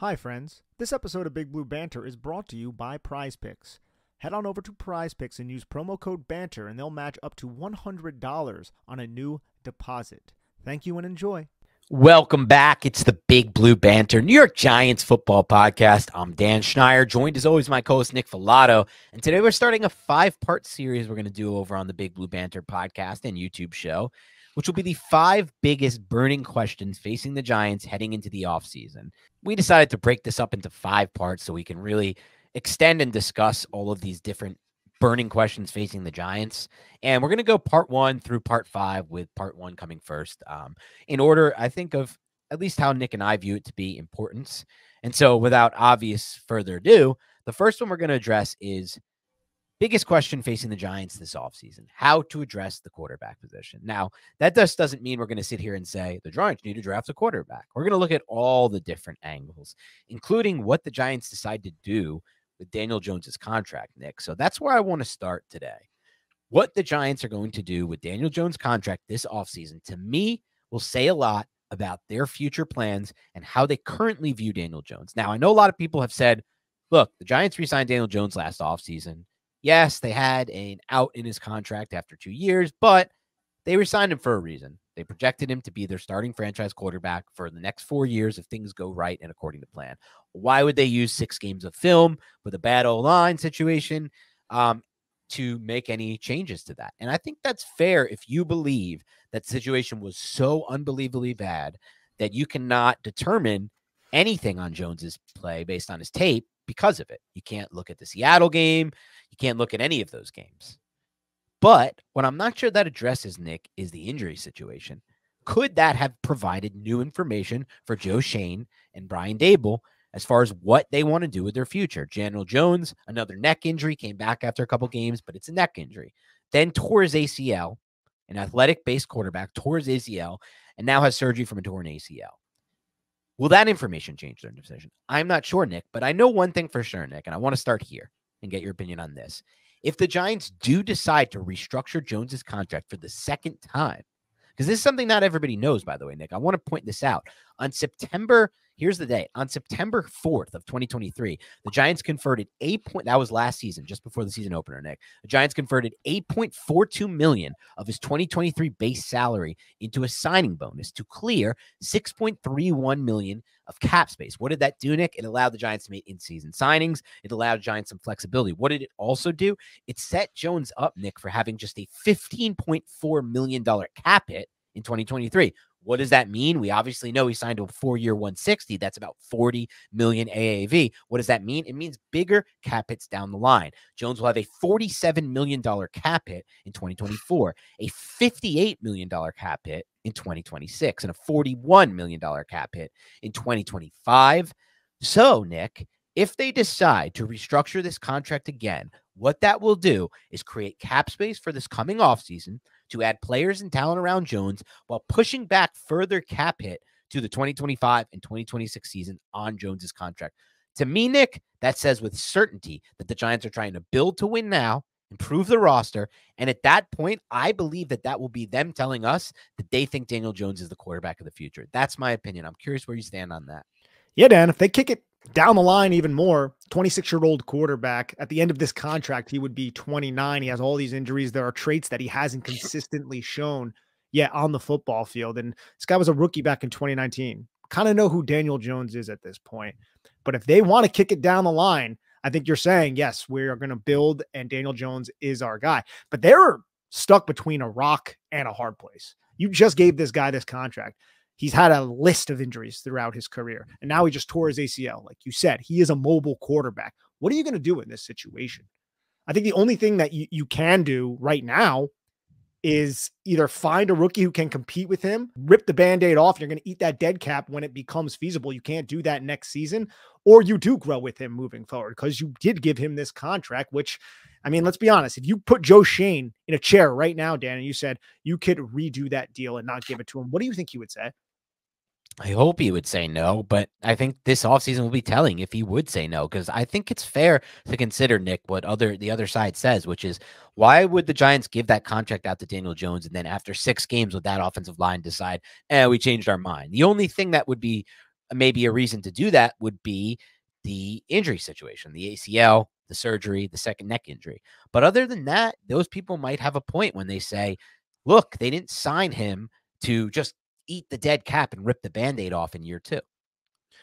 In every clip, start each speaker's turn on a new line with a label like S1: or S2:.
S1: Hi, friends. This episode of Big Blue Banter is brought to you by Prize Picks. Head on over to Prize Picks and use promo code BANTER, and they'll match up to $100 on a new deposit. Thank you and enjoy.
S2: Welcome back. It's the Big Blue Banter, New York Giants football podcast. I'm Dan Schneider, joined as always my co-host Nick Falato, and today we're starting a five-part series we're going to do over on the Big Blue Banter podcast and YouTube show, which will be the five biggest burning questions facing the Giants heading into the offseason. We decided to break this up into five parts so we can really extend and discuss all of these different burning questions facing the Giants. And we're going to go part one through part five, with part one coming first. Um, in order, I think, of at least how Nick and I view it to be importance. And so, without obvious further ado, the first one we're going to address is biggest question facing the Giants this offseason how to address the quarterback position. Now, that just doesn't mean we're going to sit here and say the Giants need to draft a quarterback. We're going to look at all the different angles, including what the Giants decide to do with Daniel Jones's contract, Nick. So that's where I want to start today. What the Giants are going to do with Daniel Jones' contract this offseason, to me, will say a lot about their future plans and how they currently view Daniel Jones. Now, I know a lot of people have said, look, the Giants re signed Daniel Jones last offseason. Yes, they had an out in his contract after two years, but they resigned him for a reason. They projected him to be their starting franchise quarterback for the next four years if things go right and according to plan. Why would they use six games of film with a bad O line situation um, to make any changes to that? And I think that's fair if you believe that situation was so unbelievably bad that you cannot determine anything on Jones's play based on his tape because of it. You can't look at the Seattle game. You can't look at any of those games. But what I'm not sure that addresses, Nick, is the injury situation. Could that have provided new information for Joe Schoen and Brian Daboll as far as what they want to do with their future? General Jones, another neck injury, came back after a couple games, but it's a neck injury. Then tore his ACL, an athletic based quarterback, tore his ACL, and now has surgery from a torn ACL. Will that information change their decision? I'm not sure, Nick, but I know one thing for sure, Nick, and I want to start here and get your opinion on this. If the Giants do decide to restructure Jones's contract for the second time, because this is something not everybody knows, by the way, Nick, I want to point this out. On September Here's the date. On September 4th of 2023, the Giants converted 8 point that was last season, just before the season opener, Nick. The Giants converted 8.42 million of his 2023 base salary into a signing bonus to clear 6.31 million of cap space. What did that do, Nick? It allowed the Giants to make in-season signings. It allowed Giants some flexibility. What did it also do? It set Jones up, Nick, for having just a $15.4 million cap hit in 2023. What does that mean? We obviously know he signed a four year 160. That's about 40 million AAV. What does that mean? It means bigger cap hits down the line. Jones will have a $47 million cap hit in 2024, a $58 million cap hit in 2026, and a $41 million cap hit in 2025. So, Nick, if they decide to restructure this contract again, what that will do is create cap space for this coming offseason to add players and talent around Jones while pushing back further cap hit to the 2025 and 2026 season on Jones's contract. To me, Nick, that says with certainty that the Giants are trying to build to win now, improve the roster, and at that point, I believe that that will be them telling us that they think Daniel Jones is the quarterback of the future. That's my opinion. I'm curious where you stand on that.
S1: Yeah, Dan, if they kick it down the line even more 26 year old quarterback at the end of this contract he would be 29 he has all these injuries. There are traits that he hasn't consistently shown yet on the football field and this guy was a rookie back in 2019 kind of know who daniel jones is at this point but if they want to kick it down the line i think you're saying yes we are going to build and daniel jones is our guy. But they're stuck between a rock and a hard place. You just gave this guy this contract he's had a list of injuries throughout his career. And now he just tore his ACL. Like you said, he is a mobile quarterback. What are you going to do in this situation? I think the only thing that you, you can do right now is either find a rookie who can compete with him, rip the band aid off. You're going to eat that dead cap when it becomes feasible. You can't do that next season, or you do grow with him moving forward because you did give him this contract, which I mean, let's be honest. If you put Joe Schoen in a chair right now, Dan, and you said you could redo that deal and not give it to him, what do you think he would say?
S2: I hope he would say no, but I think this offseason will be telling if he would say no, because I think it's fair to consider, Nick, what other the other side says, which is why would the Giants give that contract out to Daniel Jones and then after six games with that offensive line decide, eh, we changed our mind? The only thing that would be maybe a reason to do that would be the injury situation, the ACL, the surgery, the second neck injury. But other than that, those people might have a point when they say, look, they didn't sign him to just eat the dead cap and rip the band aid off in year two.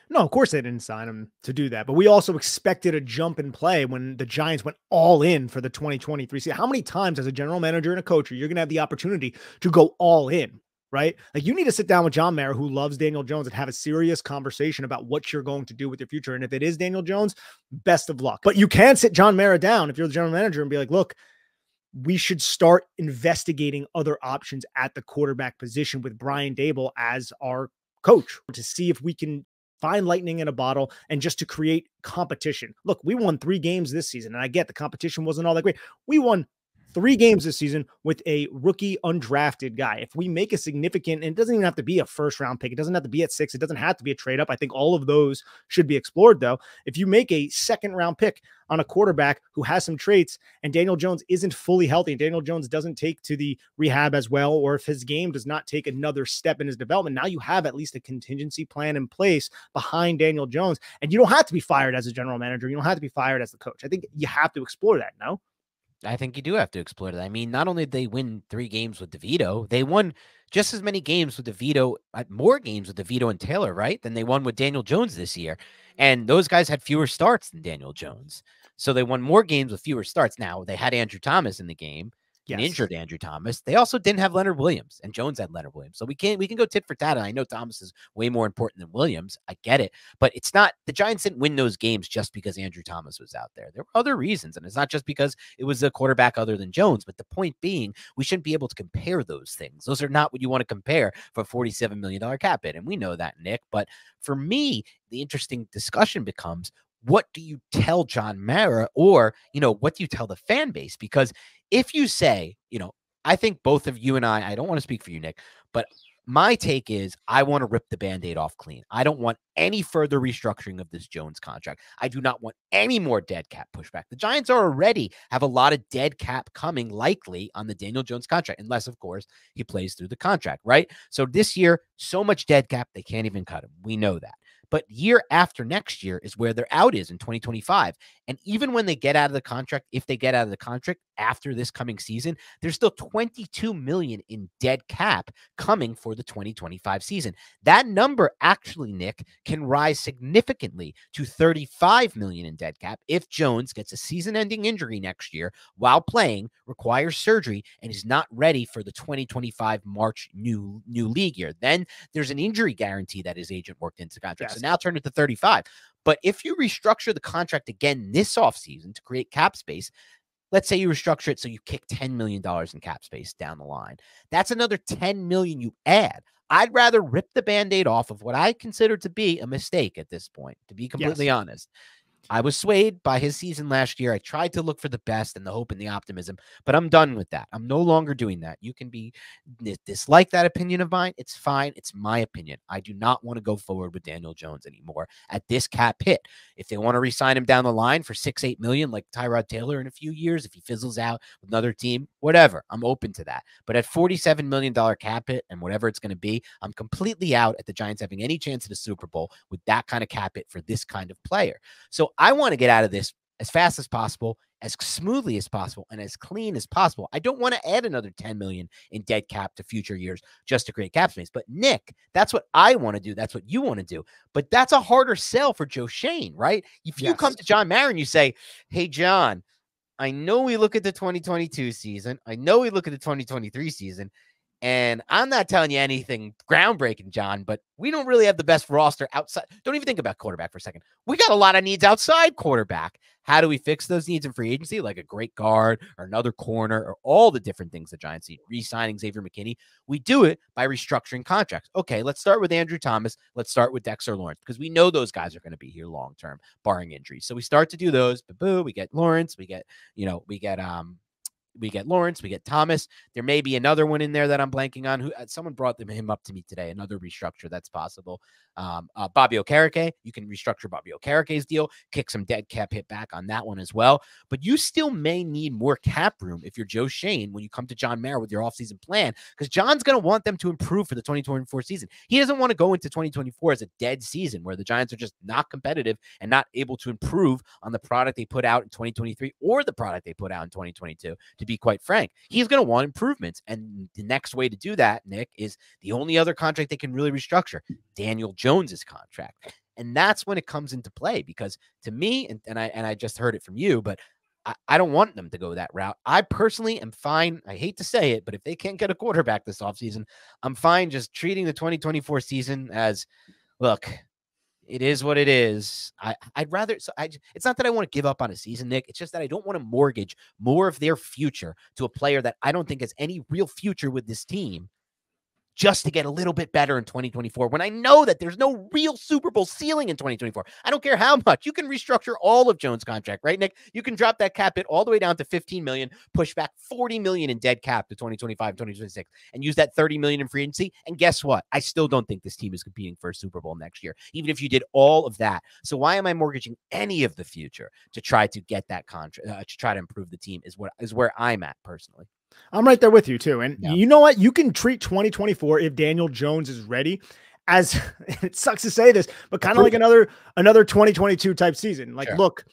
S1: No, of course they didn't sign him to do that. But we also expected a jump in play when the Giants went all in for the 2023 season. How many times, as a general manager and a coach, you're going to have the opportunity to go all in? Right? Like you need to sit down with John Mara, who loves Daniel Jones, and have a serious conversation about what you're going to do with your future. And if it is Daniel Jones, best of luck. But you can sit John Mara down if you're the general manager and be like, look, we should start investigating other options at the quarterback position with Brian Daboll as our coach to see if we can find lightning in a bottle and just to create competition. Look, we won three games this season, and I get the competition wasn't all that great. We won three games this season with a rookie undrafted guy. If we make a significant, and it doesn't even have to be a first round pick, it doesn't have to be at six, it doesn't have to be a trade up. I think all of those should be explored, though. If you make a second round pick on a quarterback who has some traits and Daniel Jones isn't fully healthy, and Daniel Jones doesn't take to the rehab as well, or if his game does not take another step in his development, now you have at least a contingency plan in place behind Daniel Jones. And you don't have to be fired as a general manager. You don't have to be fired as the coach. I think you have to explore that, no?
S2: I think you do have to exploit it. I mean, not only did they win three games with DeVito, they won just as many games with DeVito, uh, more games with DeVito and Taylor, right? Than they won with Daniel Jones this year. And those guys had fewer starts than Daniel Jones. So they won more games with fewer starts. Now they had Andrew Thomas in the game, yes. injured Andrew Thomas. They also didn't have Leonard Williams, and Jones had Leonard Williams. So we can't we can go tit for tat. And I know Thomas is way more important than Williams. I get it, but it's not the Giants didn't win those games just because Andrew Thomas was out there. There were other reasons, and it's not just because it was a quarterback other than Jones. But the point being, we shouldn't be able to compare those things. Those are not what you want to compare for a forty-seven million dollar cap hit, and we know that, Nick. But for me, the interesting discussion becomes what do you tell John Mara or, you know, what do you tell the fan base? Because if you say, you know, I think both of you and I, I don't want to speak for you, Nick, but my take is I want to rip the band aid off clean. I don't want any further restructuring of this Jones contract. I do not want any more dead cap pushback. The Giants are already have a lot of dead cap coming likely on the Daniel Jones contract, unless, of course, he plays through the contract, right? So this year, so much dead cap, they can't even cut him. We know that. But year after next year is where their out is in 2025. And even when they get out of the contract, if they get out of the contract after this coming season, there's still 22 million in dead cap coming for the 2025 season. That number actually, Nick, can rise significantly to 35 million in dead cap if Jones gets a season-ending injury next year while playing, requires surgery, and is not ready for the 2025 March new new league year. Then there's an injury guarantee that his agent worked into the contract. Yes. So now turn it to 35. But if you restructure the contract again this offseason to create cap space, let's say you restructure it so you kick $10 million in cap space down the line. That's another 10 million you add. I'd rather rip the band-aid off of what I consider to be a mistake at this point, to be completely yes. honest. I was swayed by his season last year. I tried to look for the best and the hope and the optimism, but I'm done with that. I'm no longer doing that. You can be dislike that opinion of mine. It's fine. It's my opinion. I do not want to go forward with Daniel Jones anymore at this cap hit. If they want to resign him down the line for six, eight million, like Tyrod Taylor in a few years, if he fizzles out with another team, whatever, I'm open to that. But at $47 million cap hit and whatever it's going to be, I'm completely out at the Giants having any chance at a Super Bowl with that kind of cap hit for this kind of player. So I want to get out of this as fast as possible, as smoothly as possible, and as clean as possible. I don't want to add another 10 million in dead cap to future years just to create cap space. But Nick, that's what I want to do. That's what you want to do. But that's a harder sell for Joe Schoen, right? If you yes. come to John Mara, you say, Hey, John, I know we look at the 2022 season. I know we look at the 2023 season. And I'm not telling you anything groundbreaking, John, but we don't really have the best roster outside. Don't even think about quarterback for a second. We got a lot of needs outside quarterback. How do we fix those needs in free agency, like a great guard or another corner or all the different things the Giants need? Re-signing Xavier McKinney. We do it by restructuring contracts. Okay, let's start with Andrew Thomas. Let's start with Dexter Lawrence because we know those guys are going to be here long term, barring injuries. So we start to do those. Boo, we get Lawrence. We get, you know, we get um we get Lawrence, we get Thomas. There may be another one in there that I'm blanking on. Who uh, someone brought them, him up to me today. Another restructure that's possible. Um, uh, Bobby Okereke, you can restructure Bobby Okereke's deal, kick some dead cap hit back on that one as well. But you still may need more cap room if you're Joe Schoen when you come to John Mara with your offseason plan, because John's going to want them to improve for the 2024 season. He doesn't want to go into 2024 as a dead season where the Giants are just not competitive and not able to improve on the product they put out in 2023 or the product they put out in 2022. To be quite frank, he's going to want improvements. And the next way to do that, Nick, is the only other contract they can really restructure Daniel Jones's contract. And that's when it comes into play because to me, and, and I and I just heard it from you, but I, I don't want them to go that route. I personally am fine. I hate to say it, but if they can't get a quarterback this offseason, I'm fine just treating the 2024 season as look, it is what it is. I, I'd rather. So I. It's not that I want to give up on a season, Nick. It's just that I don't want to mortgage more of their future to a player that I don't think has any real future with this team just to get a little bit better in 2024 when I know that there's no real Super Bowl ceiling in 2024. I don't care how much. You can restructure all of Jones' contract, right, Nick? You can drop that cap hit all the way down to 15 million, push back 40 million in dead cap to 2025, 2026, and use that 30 million in free agency. And guess what? I still don't think this team is competing for a Super Bowl next year, even if you did all of that. So why am I mortgaging any of the future to try to get that contract, uh, to try to improve the team is what is where I'm at personally.
S1: I'm right there with you too. And yeah. you know what? You can treat 2024 if Daniel Jones is ready as it sucks to say this, but kind of like another another 2022 type season. Like, sure. look,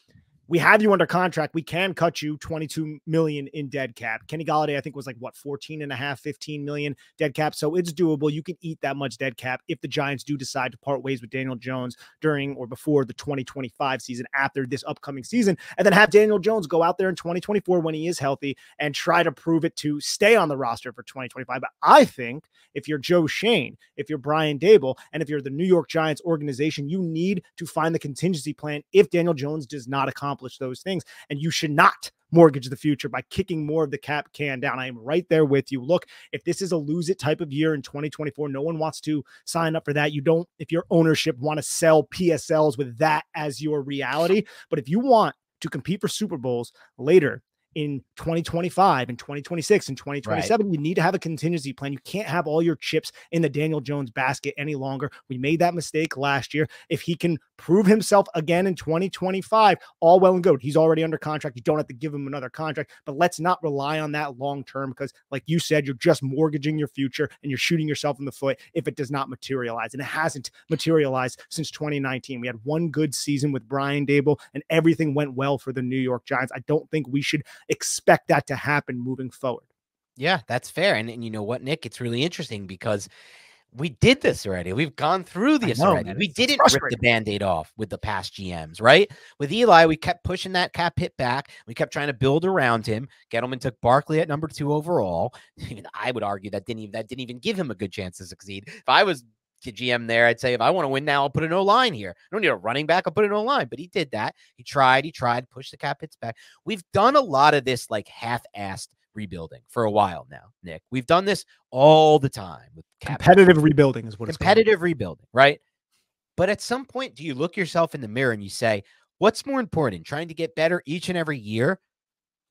S1: we have you under contract. We can cut you 22 million in dead cap. Kenny Golladay, I think, was like what 14 and a half, 15 million dead cap. So it's doable. You can eat that much dead cap if the Giants do decide to part ways with Daniel Jones during or before the 2025 season after this upcoming season, and then have Daniel Jones go out there in 2024 when he is healthy and try to prove it to stay on the roster for 2025. But I think if you're Joe Schoen, if you're Brian Daboll, and if you're the New York Giants organization, you need to find the contingency plan if Daniel Jones does not accomplish accomplish those things. And you should not mortgage the future by kicking more of the cap can down. I am right there with you. Look, if this is a lose it type of year in 2024, no one wants to sign up for that. You don't, if your ownership want to sell PSLs with that as your reality. But if you want to compete for Super Bowls later in 2025 and 2026 and 2027. Right. You need to have a contingency plan. You can't have all your chips in the Daniel Jones basket any longer. We made that mistake last year. If he can prove himself again in 2025, all well and good. He's already under contract. You don't have to give him another contract, but let's not rely on that long term because, like you said, you're just mortgaging your future and you're shooting yourself in the foot if it does not materialize. And it hasn't materialized since 2019. We had one good season with Brian Daboll and everything went well for the New York Giants. I don't think we should expect that to happen moving forward.
S2: Yeah, that's fair. And, and you know what, Nick? It's really interesting because we did this already. We've gone through this know, already. Man. We didn't rip the band-aid off with the past GMs, right? With Eli, we kept pushing that cap hit back. We kept trying to build around him. Gettleman took Barkley at number two overall. Even I would argue that didn't even that didn't even give him a good chance to succeed. If I was GM there, I'd say if I want to win now, I'll put an O line here. I don't need a running back. I'll put an O line. But he did that. He tried. He tried. Pushed the cap hits back. We've done a lot of this like half-assed rebuilding for a while now, Nick. We've done this all the time with
S1: competitive rebuilding is what
S2: competitive rebuilding, right? But at some point, do you look yourself in the mirror and you say, what's more important, trying to get better each and every year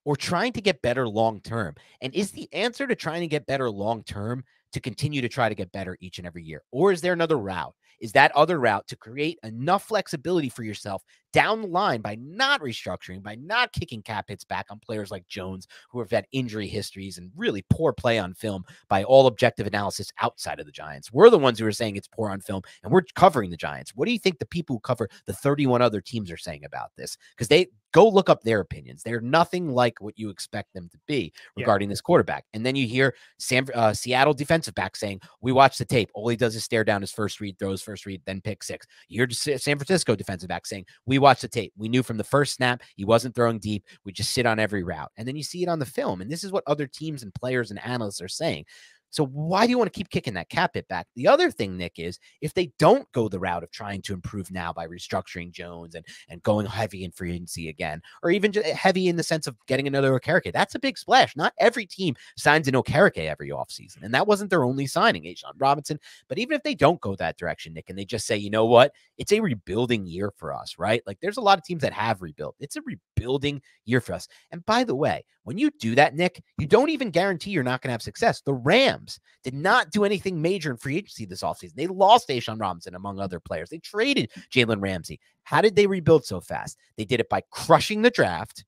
S2: or trying to get better long term? And is the answer to trying to get better long term to continue to try to get better each and every year? Or is there another route? Is that other route to create enough flexibility for yourself down the line by not restructuring, by not kicking cap hits back on players like Jones, who have had injury histories and really poor play on film by all objective analysis outside of the Giants? We're the ones who are saying it's poor on film, and we're covering the Giants. What do you think the people who cover the 31 other teams are saying about this? Because they Go look up their opinions. They're nothing like what you expect them to be regarding yeah. this quarterback. And then you hear Sam, uh, Seattle defensive back saying, "We watch the tape. All he does is stare down his first read, throws first read, then pick six. You hear San Francisco defensive back saying, "We watched the tape. We knew from the first snap he wasn't throwing deep. We just sit on every route." And then you see it on the film. And this is what other teams and players and analysts are saying. So why do you want to keep kicking that cap hit back? The other thing, Nick, is if they don't go the route of trying to improve now by restructuring Jones and and going heavy in free agency again, or even just eh, heavy in the sense of getting another Okereke, that's a big splash. Not every team signs an Okereke every offseason. And that wasn't their only signing, A'Shawn Robinson. But even if they don't go that direction, Nick, and they just say, you know what, it's a rebuilding year for us, right? Like there's a lot of teams that have rebuilt. It's a rebuilding year for us. And by the way, when you do that, Nick, you don't even guarantee you're not going to have success. The Rams did not do anything major in free agency this offseason. They lost A'Shawn Robinson, among other players. They traded Jalen Ramsey. How did they rebuild so fast? They did it by crushing the draft.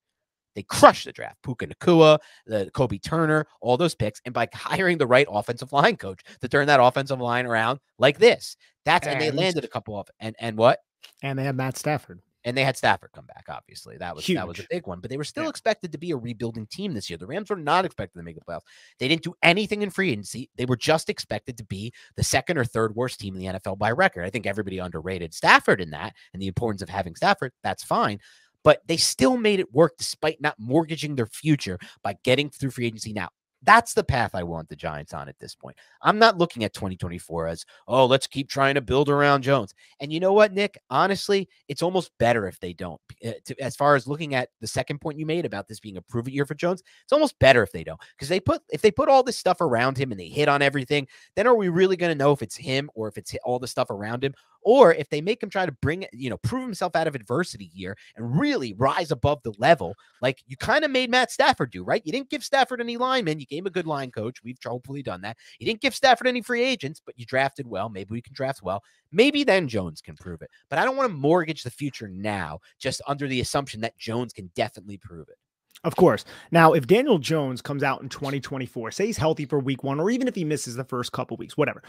S2: They crushed the draft. Puka Nacua, the Kobie Turner, all those picks, and by hiring the right offensive line coach to turn that offensive line around like this. That's and, and they landed a couple of and and what?
S1: And they had Matt Stafford
S2: and they had Stafford come back. Obviously, that was Huge. that was a big one. But they were still yeah. expected to be a rebuilding team this year. The Rams were not expected to make the playoffs. They didn't do anything in free agency. They were just expected to be the second or third worst team in the NFL by record. I think everybody underrated Stafford in that and the importance of having Stafford. That's fine. But they still made it work despite not mortgaging their future by getting through free agency. Now, that's the path I want the Giants on at this point. I'm not looking at 2024 as, oh, let's keep trying to build around Jones. And you know what, Nick? Honestly, it's almost better if they don't. Uh, as far as looking at the second point you made about this being a prove year for Jones, it's almost better if they don't. Because they put if they put all this stuff around him and they hit on everything, then are we really going to know if it's him or if it's all the stuff around him? Or if they make him try to bring, you know, prove himself out of adversity here and really rise above the level, like you kind of made Matt Stafford do, right? You didn't give Stafford any linemen. You gave him a good line coach. We've hopefully done that. You didn't give Stafford any free agents, but you drafted well. Maybe we can draft well. Maybe then Jones can prove it. But I don't want to mortgage the future now just under the assumption that Jones can definitely prove it.
S1: Of course. Now, if Daniel Jones comes out in 2024, say he's healthy for week one, or even if he misses the first couple weeks, whatever,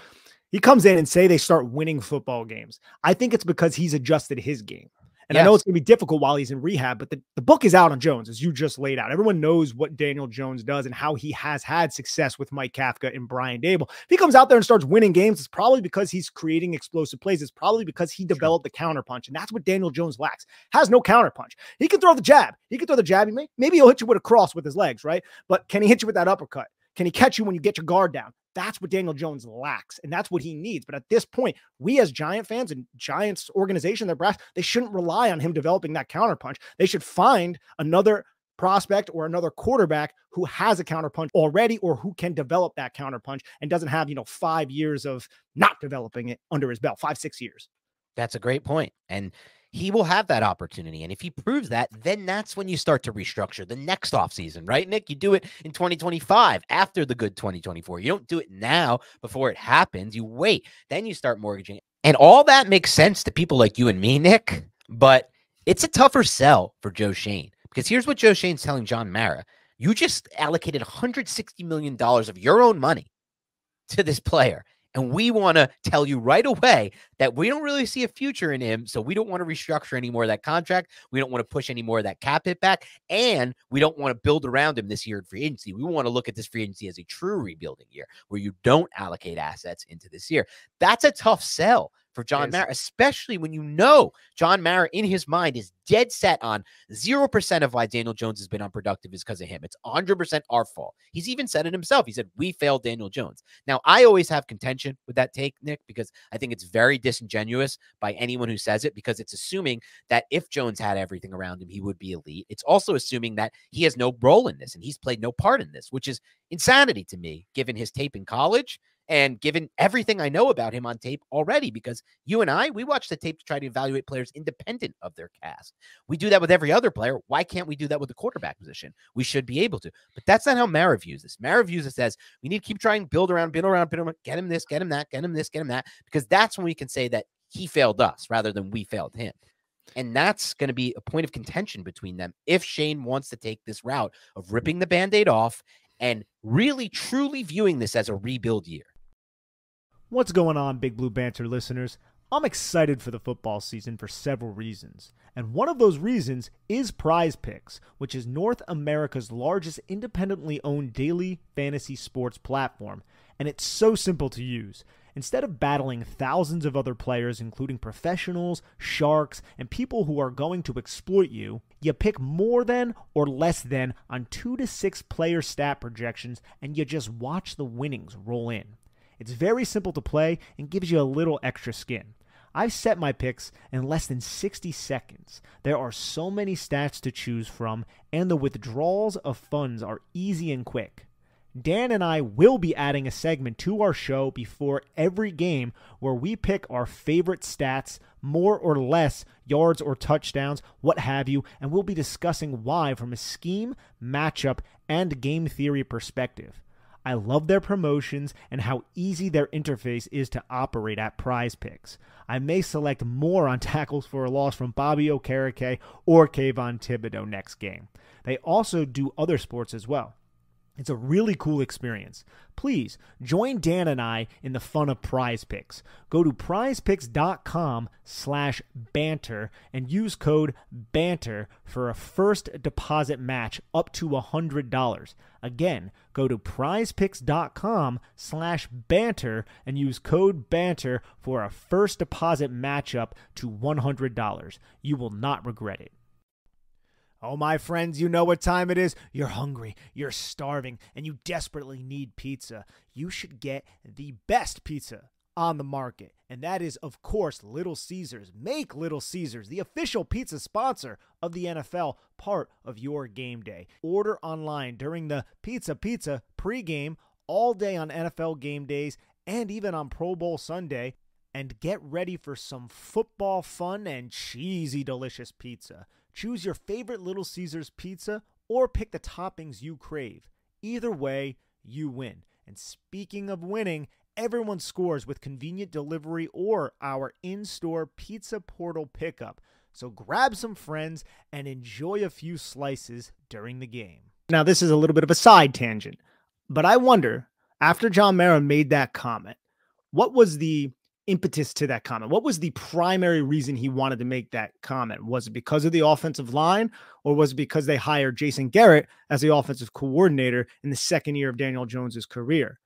S1: he comes in and say they start winning football games. I think it's because he's adjusted his game. And yes. I know it's going to be difficult while he's in rehab, but the, the book is out on Jones, as you just laid out. Everyone knows what Daniel Jones does and how he has had success with Mike Kafka and Brian Daboll. If he comes out there and starts winning games, it's probably because he's creating explosive plays. It's probably because he developed the counterpunch. And that's what Daniel Jones lacks. Has no counterpunch. He can throw the jab. He can throw the jab. Maybe he'll hit you with a cross with his legs, right? But can he hit you with that uppercut? Can he catch you when you get your guard down? That's what Daniel Jones lacks, and that's what he needs. But at this point, we as Giant fans and Giants organization, their brass, they shouldn't rely on him developing that counterpunch. They should find another prospect or another quarterback who has a counterpunch already or who can develop that counterpunch and doesn't have, you know, five years of not developing it under his belt, five, six years.
S2: That's a great point. And he will have that opportunity. And if he proves that, then that's when you start to restructure the next offseason, right, Nick? You do it in 2025 after the good 2024. You don't do it now before it happens. You wait, then you start mortgaging. And all that makes sense to people like you and me, Nick, but it's a tougher sell for Joe Schoen because here's what Joe Schoen's telling John Mara. You just allocated $160 million of your own money to this player. And we want to tell you right away that we don't really see a future in him. So we don't want to restructure any more of that contract. We don't want to push any more of that cap hit back. And we don't want to build around him this year in free agency. We want to look at this free agency as a true rebuilding year where you don't allocate assets into this year. That's a tough sell for John Mara, especially when you know John Mara in his mind is dead set on 0% of why Daniel Jones has been unproductive is because of him. It's 100% our fault. He's even said it himself. He said, We failed Daniel Jones. Now, I always have contention with that take, Nick, because I think it's very disingenuous by anyone who says it because it's assuming that if Jones had everything around him, he would be elite. It's also assuming that he has no role in this and he's played no part in this, which is insanity to me, given his tape in college and given everything I know about him on tape already, because you and I, we watch the tape to try to evaluate players independent of their cast. We do that with every other player. Why can't we do that with the quarterback position? We should be able to. But that's not how Mara views this. Mara views this as we need to keep trying, build around, build around, build around, get him this, get him that, get him this, get him that, because that's when we can say that he failed us rather than we failed him. And that's going to be a point of contention between them if Schoen wants to take this route of ripping the band aid off and really truly viewing this as a rebuild year.
S1: What's going on, Big Blue Banter listeners? I'm excited for the football season for several reasons. And one of those reasons is Prize Picks, which is North America's largest independently owned daily fantasy sports platform. And it's so simple to use. Instead of battling thousands of other players, including professionals, sharks, and people who are going to exploit you, you pick more than or less than on two to six player stat projections and you just watch the winnings roll in. It's very simple to play and gives you a little extra skin. I've set my picks in less than 60 seconds. There are so many stats to choose from, and the withdrawals of funds are easy and quick. Dan and I will be adding a segment to our show before every game where we pick our favorite stats, more or less yards or touchdowns, what have you, and we'll be discussing why from a scheme, matchup, and game theory perspective. I love their promotions and how easy their interface is to operate at prize picks. I may select more on tackles for a loss from Bobby Okereke or Kayvon Thibodeaux next game. They also do other sports as well. It's a really cool experience. Please join Dan and I in the fun of prize picks. Go to prizepicks.com slash banter and use code banter for a first deposit match up to $100. Again, go to prizepicks.com slash banter and use code banter for a first deposit match up to $100. You will not regret it. Oh, my friends, you know what time it is. You're hungry, you're starving, and you desperately need pizza. You should get the best pizza on the market. And that is, of course, Little Caesars. Make Little Caesars the official pizza sponsor of the NFL part of your game day. Order online during the Pizza Pizza pregame all day on NFL game days and even on Pro Bowl Sunday. And get ready for some football fun and cheesy, delicious pizza. Choose your favorite Little Caesars pizza or pick the toppings you crave. Either way, you win. And speaking of winning, everyone scores with convenient delivery or our in store pizza portal pickup. So grab some friends and enjoy a few slices during the game. Now, this is a little bit of a side tangent, but I wonder after John Mara made that comment, what was the impetus to that comment? What was the primary reason he wanted to make that comment? Was it because of the offensive line, or was it because they hired Jason Garrett as the offensive coordinator in the second year of Daniel Jones's career?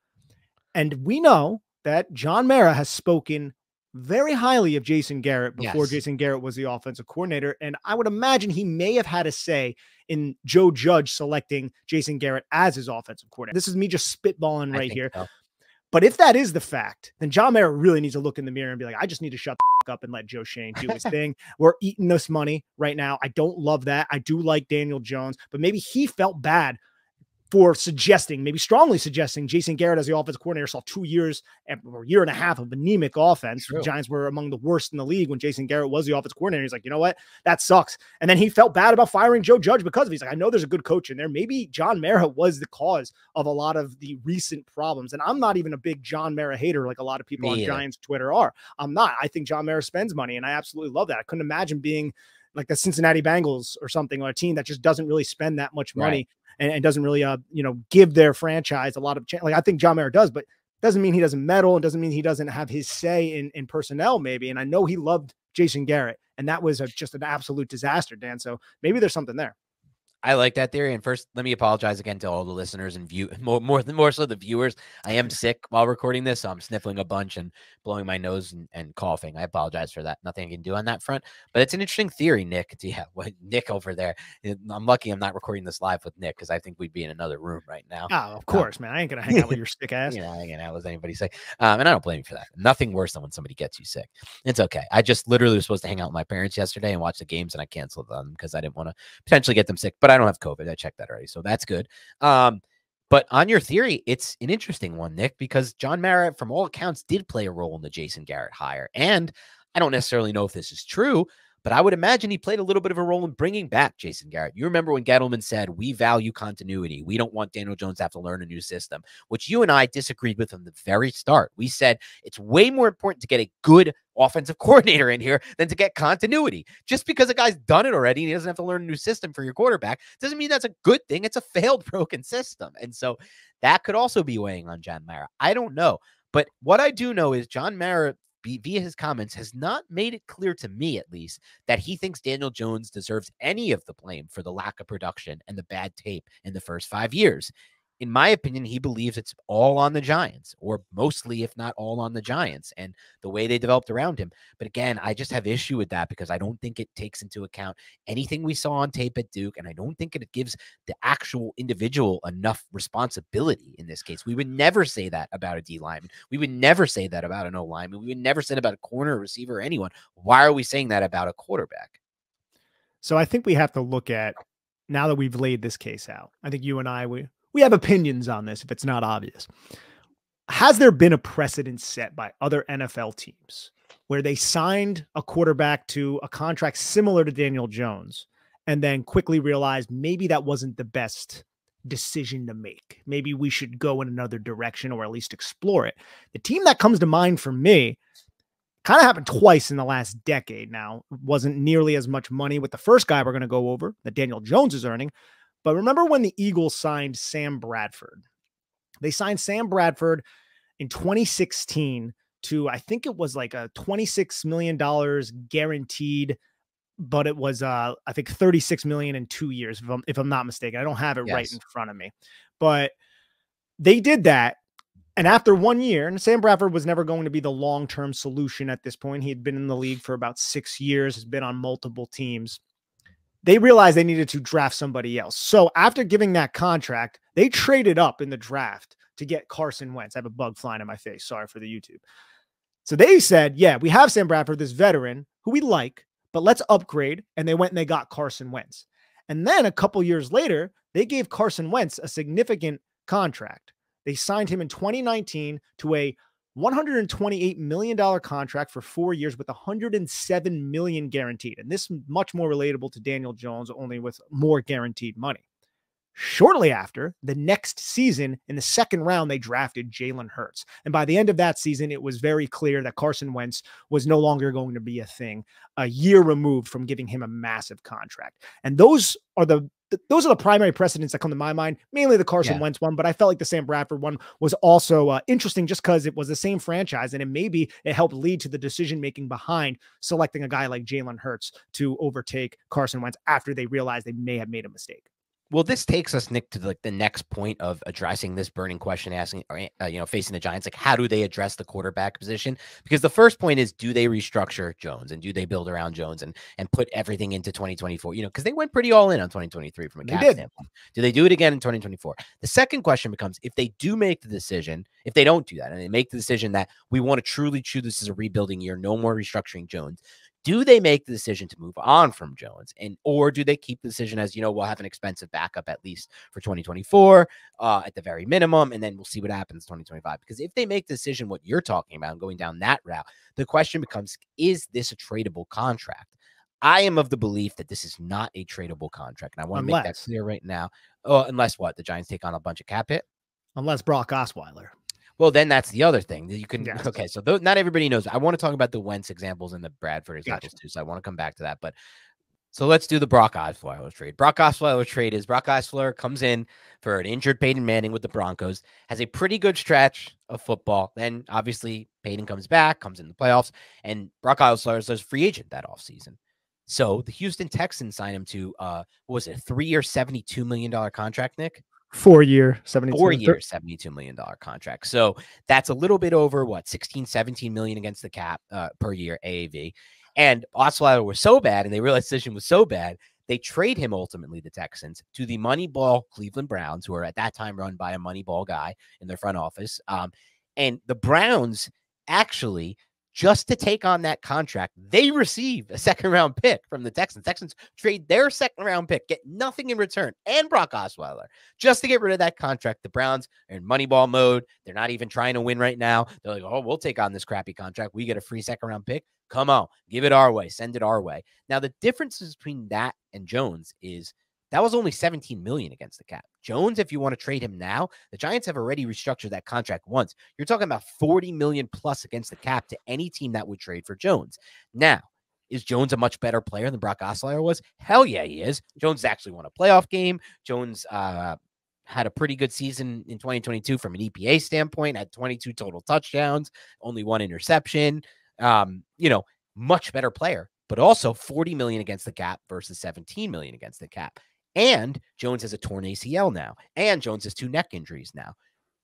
S1: And we know that John Mara has spoken very highly of Jason Garrett before yes. Jason Garrett was the offensive coordinator. And I would imagine he may have had a say in Joe Judge selecting Jason Garrett as his offensive coordinator. This is me just spitballing right here. So. But if that is the fact, then John Mara really needs to look in the mirror and be like, I just need to shut up and let Joe Schoen do his thing. We're eating this money right now. I don't love that. I do like Daniel Jones, but maybe he felt bad for suggesting, maybe strongly suggesting, Jason Garrett as the offensive coordinator saw two years eh, or year and a half of anemic offense. The Giants were among the worst in the league when Jason Garrett was the offensive coordinator. He's like, you know what? That sucks. And then he felt bad about firing Joe Judge because of it. He's like, I know there's a good coach in there. Maybe John Mara was the cause of a lot of the recent problems. And I'm not even a big John Mara hater like a lot of people Me on either. Giants Twitter are. I'm not. I think John Mara spends money, and I absolutely love that. I couldn't imagine being like the Cincinnati Bengals or something, or a team that just doesn't really spend that much money. Right and, and doesn't really, uh, you know, give their franchise a lot of chance. Like I think John Mara does, but doesn't mean he doesn't meddle and doesn't mean he doesn't have his say in, in personnel, maybe. And I know he loved Jason Garrett, and that was a, just an absolute disaster, Dan. So maybe there's something there.
S2: I like that theory. And first, let me apologize again to all the listeners and view more more than more so the viewers. I am sick while recording this, so I'm sniffling a bunch and blowing my nose and, and coughing. I apologize for that. Nothing I can do on that front. But it's an interesting theory, Nick. Yeah, what Nick over there. I'm lucky I'm not recording this live with Nick because I think we'd be in another room right now.
S1: Oh, of um, course, um, man. I ain't gonna hang out with your sick ass.
S2: Yeah, I ain't gonna out with anybody sick. Um, and I don't blame you for that. Nothing worse than when somebody gets you sick. It's okay. I just literally was supposed to hang out with my parents yesterday and watch the games, and I canceled them because I didn't want to potentially get them sick. But I don't have COVID. I checked that already, so that's good. Um, but on your theory, it's an interesting one, Nick, because John Mara, from all accounts, did play a role in the Jason Garrett hire. And I don't necessarily know if this is true, but I would imagine he played a little bit of a role in bringing back Jason Garrett. You remember when Gettleman said, We value continuity. We don't want Daniel Jones to have to learn a new system, which you and I disagreed with from the very start. We said it's way more important to get a good offensive coordinator in here than to get continuity. Just because a guy's done it already and he doesn't have to learn a new system for your quarterback doesn't mean that's a good thing. It's a failed, broken system. And so that could also be weighing on John Mara. I don't know. But what I do know is John Mara via his comments, has not made it clear to me, at least, that he thinks Daniel Jones deserves any of the blame for the lack of production and the bad tape in the first five years. In my opinion, he believes it's all on the Giants, or mostly, if not all, on the Giants and the way they developed around him. But again, I just have issue with that because I don't think it takes into account anything we saw on tape at Duke, and I don't think it gives the actual individual enough responsibility in this case. We would never say that about a D lineman. We would never say that about an O lineman. We would never say that about a corner, receiver, or anyone. Why are we saying that about a quarterback?
S1: So I think we have to look at now that we've laid this case out. I think you and I we we have opinions on this if it's not obvious. Has there been a precedent set by other NFL teams where they signed a quarterback to a contract similar to Daniel Jones and then quickly realized maybe that wasn't the best decision to make? Maybe we should go in another direction or at least explore it. The team that comes to mind for me kind of happened twice in the last decade now. wasn't nearly as much money with the first guy we're going to go over that Daniel Jones is earning, but remember when the Eagles signed Sam Bradford? They signed Sam Bradford in 2016 to, I think it was like a $26 million guaranteed, but it was, uh, I think 36 million in two years, if I'm, if I'm not mistaken. I don't have it yes. right in front of me, but they did that. And after one year, and Sam Bradford was never going to be the long term solution at this point. He had been in the league for about six years, has been on multiple teams they realized they needed to draft somebody else. So after giving that contract, they traded up in the draft to get Carson Wentz. I have a bug flying in my face. Sorry for the YouTube. So they said, yeah, we have Sam Bradford, this veteran who we like, but let's upgrade. And they went and they got Carson Wentz. And then a couple years later, they gave Carson Wentz a significant contract. They signed him in 2019 to a $128 million contract for four years with 107 million guaranteed. And this much more relatable to Daniel Jones, only with more guaranteed money. Shortly after, the next season, in the second round, they drafted Jalen Hurts. And by the end of that season, it was very clear that Carson Wentz was no longer going to be a thing, a year removed from giving him a massive contract. And those are the those are the primary precedents that come to my mind, mainly the Carson yeah. Wentz one, but I felt like the Sam Bradford one was also uh, interesting just because it was the same franchise and it maybe it helped lead to the decision making behind selecting a guy like Jalen Hurts to overtake Carson Wentz after they realized they may have made a mistake.
S2: Well, this takes us, Nick, to like the next point of addressing this burning question, asking, uh, you know, facing the Giants. Like, how do they address the quarterback position? Because the first point is, do they restructure Jones and do they build around Jones and and put everything into 2024? You know, because they went pretty all in on 2023 from a cap standpoint. Do they do it again in 2024? The second question becomes, if they do make the decision, if they don't do that and they make the decision that we want to truly choose this as a rebuilding year, no more restructuring Jones, do they make the decision to move on from Jones? And or do they keep the decision as you know we'll have an expensive backup at least for 2024 uh, at the very minimum and then we'll see what happens 2025 because if they make the decision what you're talking about and going down that route the question becomes is this a tradable contract? I am of the belief that this is not a tradable contract and I want to make that clear right now. Oh unless what? The Giants take on a bunch of cap hit?
S1: Unless Brock Osweiler
S2: well, then that's the other thing that you can. Yes. Okay, so th- not everybody knows. I want to talk about the Wentz examples and the Bradford examples gotcha. too. So I want to come back to that. But so let's do the Brock Osweiler trade. Brock Osweiler trade is Brock Osweiler comes in for an injured Peyton Manning with the Broncos, has a pretty good stretch of football. Then obviously Peyton comes back, comes in the playoffs, and Brock Osweiler is a free agent that offseason. So the Houston Texans sign him to uh what was it, a three-year, $72 million contract, Nick?
S1: Four year, 72
S2: four year, $72 million contract. So that's a little bit over what 16, 17 million against the cap uh, per year AAV. And Osweiler was so bad, and they realized the decision was so bad, they trade him ultimately, the Texans, to the Moneyball Cleveland Browns, who are at that time run by a Moneyball guy in their front office. Um, and the Browns actually just to take on that contract, they receive a second round pick from the Texans. Texans trade their second round pick, get nothing in return, and Brock Osweiler just to get rid of that contract. The Browns are in moneyball mode. They're not even trying to win right now. They're like, oh, we'll take on this crappy contract. We get a free second round pick. Come on, give it our way, send it our way. Now, the differences between that and Jones is that was only 17 million against the cap. Jones, if you want to trade him now, the Giants have already restructured that contract once. You're talking about 40 million plus against the cap to any team that would trade for Jones. Now, is Jones a much better player than Brock Osweiler was? Hell yeah, he is. Jones actually won a playoff game. Jones uh, had a pretty good season in 2022 from an EPA standpoint, had 22 total touchdowns, only one interception. Um, you know, much better player, but also 40 million against the cap versus 17 million against the cap And Jones has a torn ACL now. And Jones has two neck injuries now.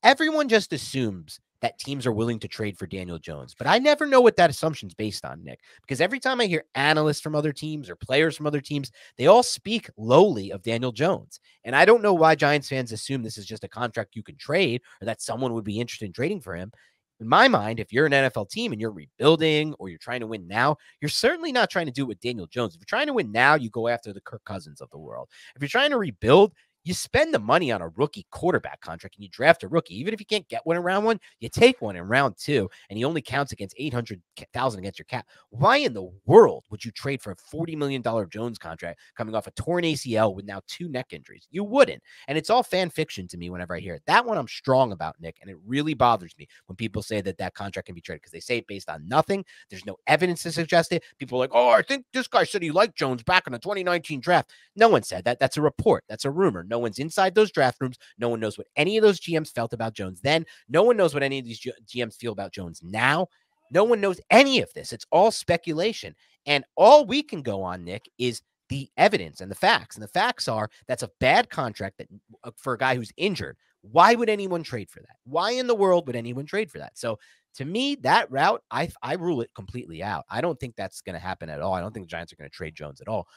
S2: Everyone just assumes that teams are willing to trade for Daniel Jones. But I never know what that assumption's based on, Nick, because every time I hear analysts from other teams or players from other teams, they all speak lowly of Daniel Jones. And I don't know why Giants fans assume this is just a contract you can trade or that someone would be interested in trading for him. In my mind, if you're an NFL team and you're rebuilding or you're trying to win now, you're certainly not trying to do it with Daniel Jones. If you're trying to win now, you go after the Kirk Cousins of the world. If you're trying to rebuild, you spend the money on a rookie quarterback contract and you draft a rookie. Even if you can't get one in round one, you take one in round two, and he only counts against 800,000 against your cap. Why in the world would you trade for a $40 million Jones contract coming off a torn ACL with now two neck injuries? You wouldn't. And it's all fan fiction to me whenever I hear it. That one I'm strong about, Nick. And it really bothers me when people say that that contract can be traded because they say it based on nothing. There's no evidence to suggest it. People are like, oh, I think this guy said he liked Jones back in the 2019 draft. No one said that. That's a report. That's a rumor. No one's inside those draft rooms. No one knows what any of those GMs felt about Jones then. No one knows what any of these G- GMs feel about Jones now. No one knows any of this. It's all speculation. And all we can go on, Nick, is the evidence and the facts. And the facts are that's a bad contract that uh, for a guy who's injured. Why would anyone trade for that? Why in the world would anyone trade for that? So to me, that route, I I rule it completely out. I don't think that's going to happen at all. I don't think the Giants are going to trade Jones at all.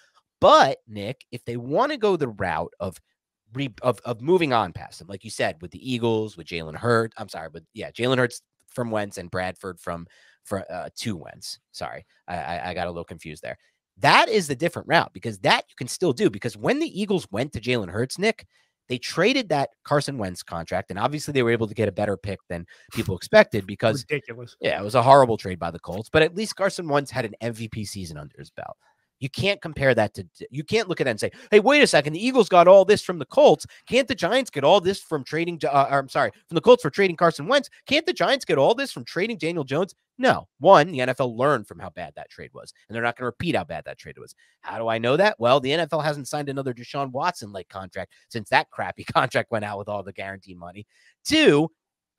S2: But Nick, if they want to go the route of re, of of moving on past him, like you said, with the Eagles, with Jalen Hurts. I'm sorry, but yeah, Jalen Hurts from Wentz and Bradford from for uh, two Wentz. Sorry, I, I I got a little confused there. That is the different route because that you can still do because when the Eagles went to Jalen Hurts, Nick, they traded that Carson Wentz contract, and obviously they were able to get a better pick than people expected because
S1: ridiculous.
S2: Yeah, it was a horrible trade by the Colts, but at least Carson Wentz had an MVP season under his belt. You can't compare that to, you can't look at that and say, hey, wait a second. The Eagles got all this from the Colts. Can't the Giants get all this from trading, uh, I'm sorry, from the Colts for trading Carson Wentz? Can't the Giants get all this from trading Daniel Jones? No. One, the NFL learned from how bad that trade was, and they're not going to repeat how bad that trade was. How do I know that? Well, the NFL hasn't signed another Deshaun Watson like contract since that crappy contract went out with all the guarantee money. Two,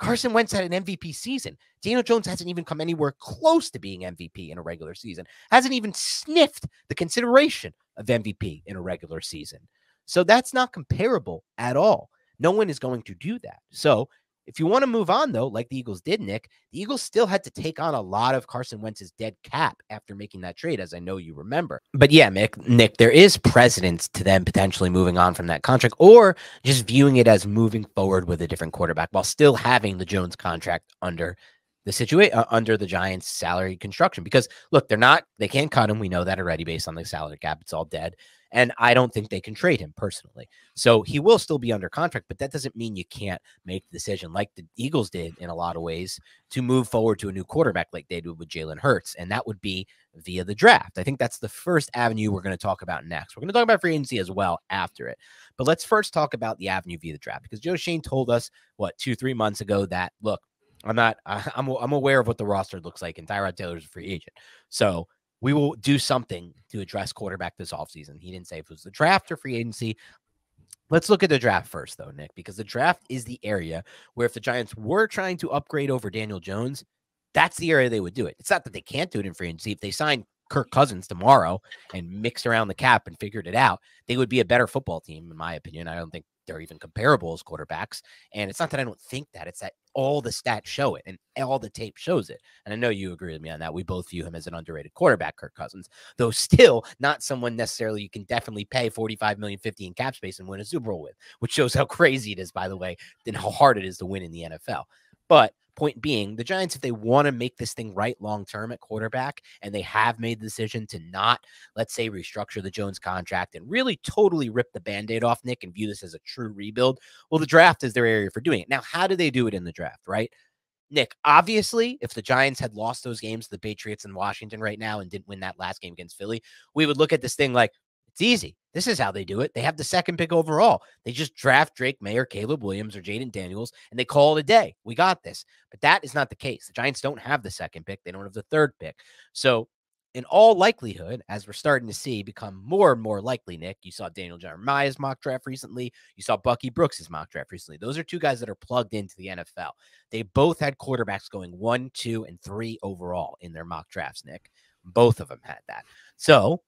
S2: Carson Wentz had an MVP season. Daniel Jones hasn't even come anywhere close to being MVP in a regular season, hasn't even sniffed the consideration of MVP in a regular season. So that's not comparable at all. No one is going to do that. So if you want to move on, though, like the Eagles did, Nick, the Eagles still had to take on a lot of Carson Wentz's dead cap after making that trade, as I know you remember. But yeah, Mick, Nick, there is precedence to them potentially moving on from that contract or just viewing it as moving forward with a different quarterback while still having the Jones contract under the situation uh, under the Giants salary construction because look, they're not they can't cut him. We know that already based on the salary cap. It's all dead. And I don't think they can trade him personally. So he will still be under contract, but that doesn't mean you can't make the decision like the Eagles did in a lot of ways to move forward to a new quarterback like they did with Jalen Hurts. And that would be via the draft. I think that's the first avenue we're going to talk about next. We're going to talk about free agency as well after it. But let's first talk about the avenue via the draft because Joe Schoen told us, what, two, three months ago that, look, I'm not, I'm, I'm aware of what the roster looks like, and Tyrod Taylor's a free agent. So we will do something to address quarterback this offseason. He didn't say if it was the draft or free agency. Let's look at the draft first, though, Nick, because the draft is the area where if the Giants were trying to upgrade over Daniel Jones, that's the area they would do it. It's not that they can't do it in free agency. If they sign Kirk Cousins tomorrow and mixed around the cap and figured it out, they would be a better football team, in my opinion. I don't think they're even comparable as quarterbacks. And it's not that I don't think that, it's that all the stats show it and all the tape shows it. And I know you agree with me on that. We both view him as an underrated quarterback, Kirk Cousins, though still not someone necessarily you can definitely pay 45 million 50 in cap space and win a Super Bowl with, which shows how crazy it is, by the way, and how hard it is to win in the NFL. But Point being, the Giants, if they want to make this thing right long term at quarterback, and they have made the decision to not, let's say, restructure the Jones contract and really totally rip the band aid off Nick and view this as a true rebuild, well, the draft is their area for doing it. Now, how do they do it in the draft, right? Nick, obviously, if the Giants had lost those games to the Patriots and Washington right now and didn't win that last game against Philly, we would look at this thing like, it's easy. This is how they do it. They have the second pick overall. They just draft Drake Maye or Caleb Williams or Jayden Daniels and they call it a day. We got this. But that is not the case. The Giants don't have the second pick. They don't have the third pick. So, in all likelihood, as we're starting to see become more and more likely, Nick, you saw Daniel Jeremiah's mock draft recently. You saw Bucky Brooks's mock draft recently. Those are two guys that are plugged into the NFL. They both had quarterbacks going one, two, and three overall in their mock drafts, Nick. Both of them had that. So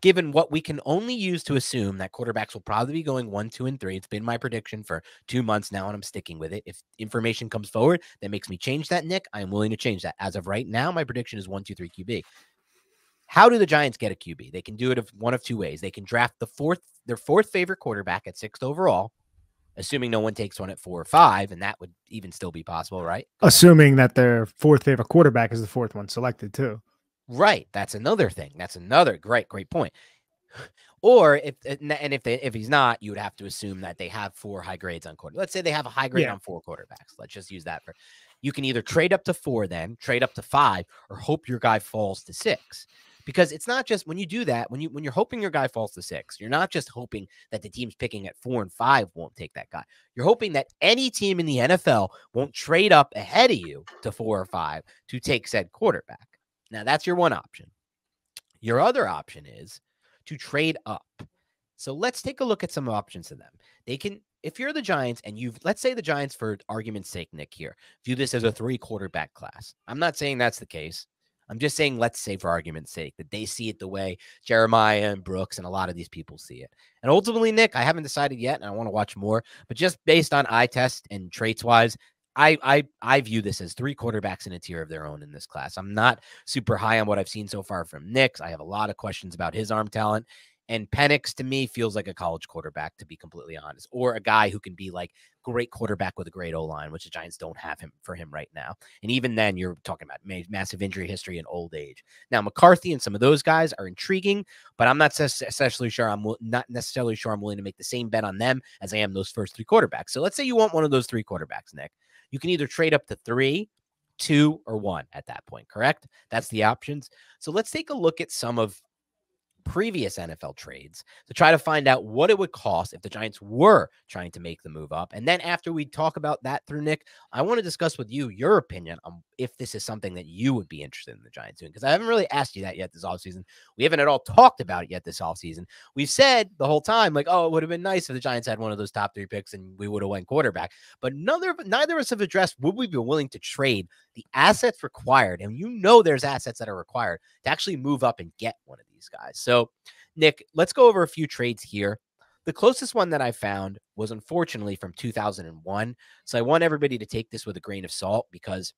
S2: given what we can only use to assume that quarterbacks will probably be going one, two, and three. It's been my prediction for two months now, and I'm sticking with it. If information comes forward that makes me change that, Nick, I am willing to change that. As of right now, my prediction is one, two, three QB. How do the Giants get a QB? They can do it of one of two ways. They can draft the fourth, their fourth favorite quarterback at sixth overall, assuming no one takes one at four or five, and that would even still be possible, right?
S1: Assuming that their fourth favorite quarterback is the fourth one selected too.
S2: Right. That's another thing. That's another great, great point. Or if eh, and if they if he's not, you would have to assume that they have four high grades on quarter. Let's say they have a high grade yeah. on four quarterbacks. Let's just use that for. You can either trade up to four, then trade up to five, or hope your guy falls to six. Because it's not just when you do that when you when you're hoping your guy falls to six, you're not just hoping that the team's picking at four and five won't take that guy. You're hoping that any team in the NFL won't trade up ahead of you to four or five to take said quarterback. Now, that's your one option. Your other option is to trade up. So let's take a look at some options to them. They can, if you're the Giants and you've, let's say the Giants, for argument's sake, Nick, here, view this as a three quarterback class. I'm not saying that's the case. I'm just saying, let's say for argument's sake, that they see it the way Jeremiah and Brooks and a lot of these people see it. And ultimately, Nick, I haven't decided yet, and I want to watch more, but just based on eye test and traits wise, I I I view this as three quarterbacks in a tier of their own in this class. I'm not super high on what I've seen so far from Nix. I have a lot of questions about his arm talent. And Penix to me feels like a college quarterback, to be completely honest, or a guy who can be like great quarterback with a great O line, which the Giants don't have him for him right now. And even then, you're talking about massive injury history and old age. Now McCarthy and some of those guys are intriguing, but I'm not necessarily sure. I'm not necessarily sure I'm willing to make the same bet on them as I am those first three quarterbacks. So let's say you want one of those three quarterbacks, Nick. You can either trade up to three, two, or one at that point, correct? That's the options. So let's take a look at some of previous NFL trades to try to find out what it would cost if the Giants were trying to make the move up. And then after we talk about that through Nick, I want to discuss with you your opinion on if this is something that you would be interested in the Giants doing. Because I haven't really asked you that yet this offseason. We haven't at all talked about it yet this offseason. We've said the whole time, like, oh, it would have been nice if the Giants had one of those top three picks and we would have went quarterback. But neither, neither of us have addressed would we be willing to trade the assets required. And you know there's assets that are required to actually move up and get one of these guys. So, Nick, let's go over a few trades here. The closest one that I found was unfortunately from 2001. So I want everybody to take this with a grain of salt because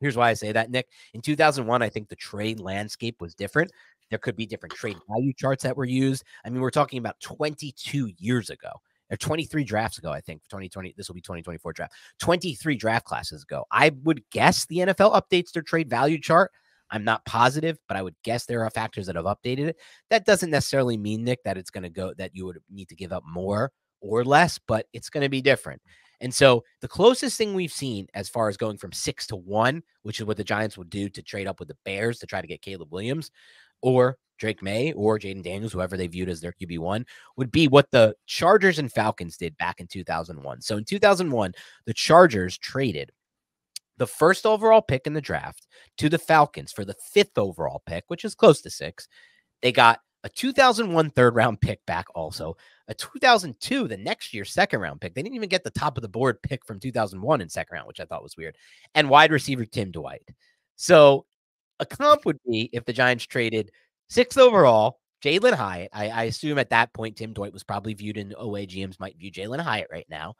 S2: here's why I say that, Nick. In 2001, I think the trade landscape was different. There could be different trade value charts that were used. I mean, we're talking about 22 years ago or 23 drafts ago, I think 2020, this will be 2024 draft, 23 draft classes ago. I would guess the NFL updates their trade value chart I'm not positive, but I would guess there are factors that have updated it. That doesn't necessarily mean, Nick, that it's going to go that you would need to give up more or less, but it's going to be different. And so the closest thing we've seen as far as going from six to one, which is what the Giants would do to trade up with the Bears to try to get Caleb Williams or Drake Maye or Jayden Daniels, whoever they viewed as their QB1, would be what the Chargers and Falcons did back in 2001. So in 2001, the Chargers traded the first overall pick in the draft to the Falcons for the fifth overall pick, which is close to six. They got a 2001 third round pick back, also a 2002, the next year second round pick. They didn't even get the top of the board pick from 2001 in second round, which I thought was weird, and wide receiver Tim Dwight. So a comp would be if the Giants traded sixth overall, Jalin Hyatt. I, I, assume at that point, Tim Dwight was probably viewed in OA GMs might view Jalin Hyatt right now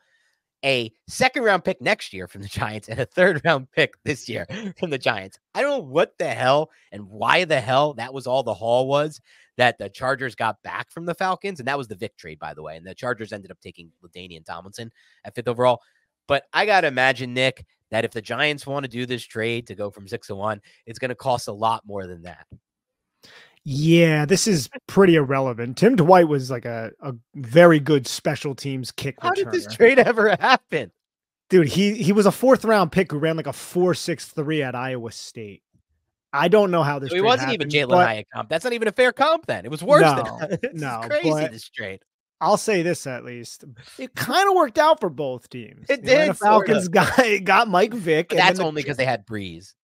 S2: a second round pick next year from the Giants and a third round pick this year from the Giants. I don't know what the hell and why the hell that was all the haul was that the Chargers got back from the Falcons. And that was the Vick trade, by the way. And the Chargers ended up taking LaDainian Tomlinson at fifth overall. But I got to imagine, Nick, that if the Giants want to do this trade to go from six to one, it's going to cost a lot more than that.
S1: Yeah, this is pretty irrelevant. Tim Dwight was like a, a very good special teams kick.
S2: How returner. did this trade ever happen?
S1: Dude, he he was a fourth round pick who ran like a four six three at Iowa State. I don't know how this. So
S2: he wasn't
S1: happened,
S2: even Jalin Hyatt comp. That's not even a fair comp. Then it was worse.
S1: No,
S2: than,
S1: no,
S2: crazy this trade.
S1: I'll say this at least. It kind of worked out for both teams.
S2: It you did. Know,
S1: the Falcons got got Mike Vick.
S2: that's only because they had Brees.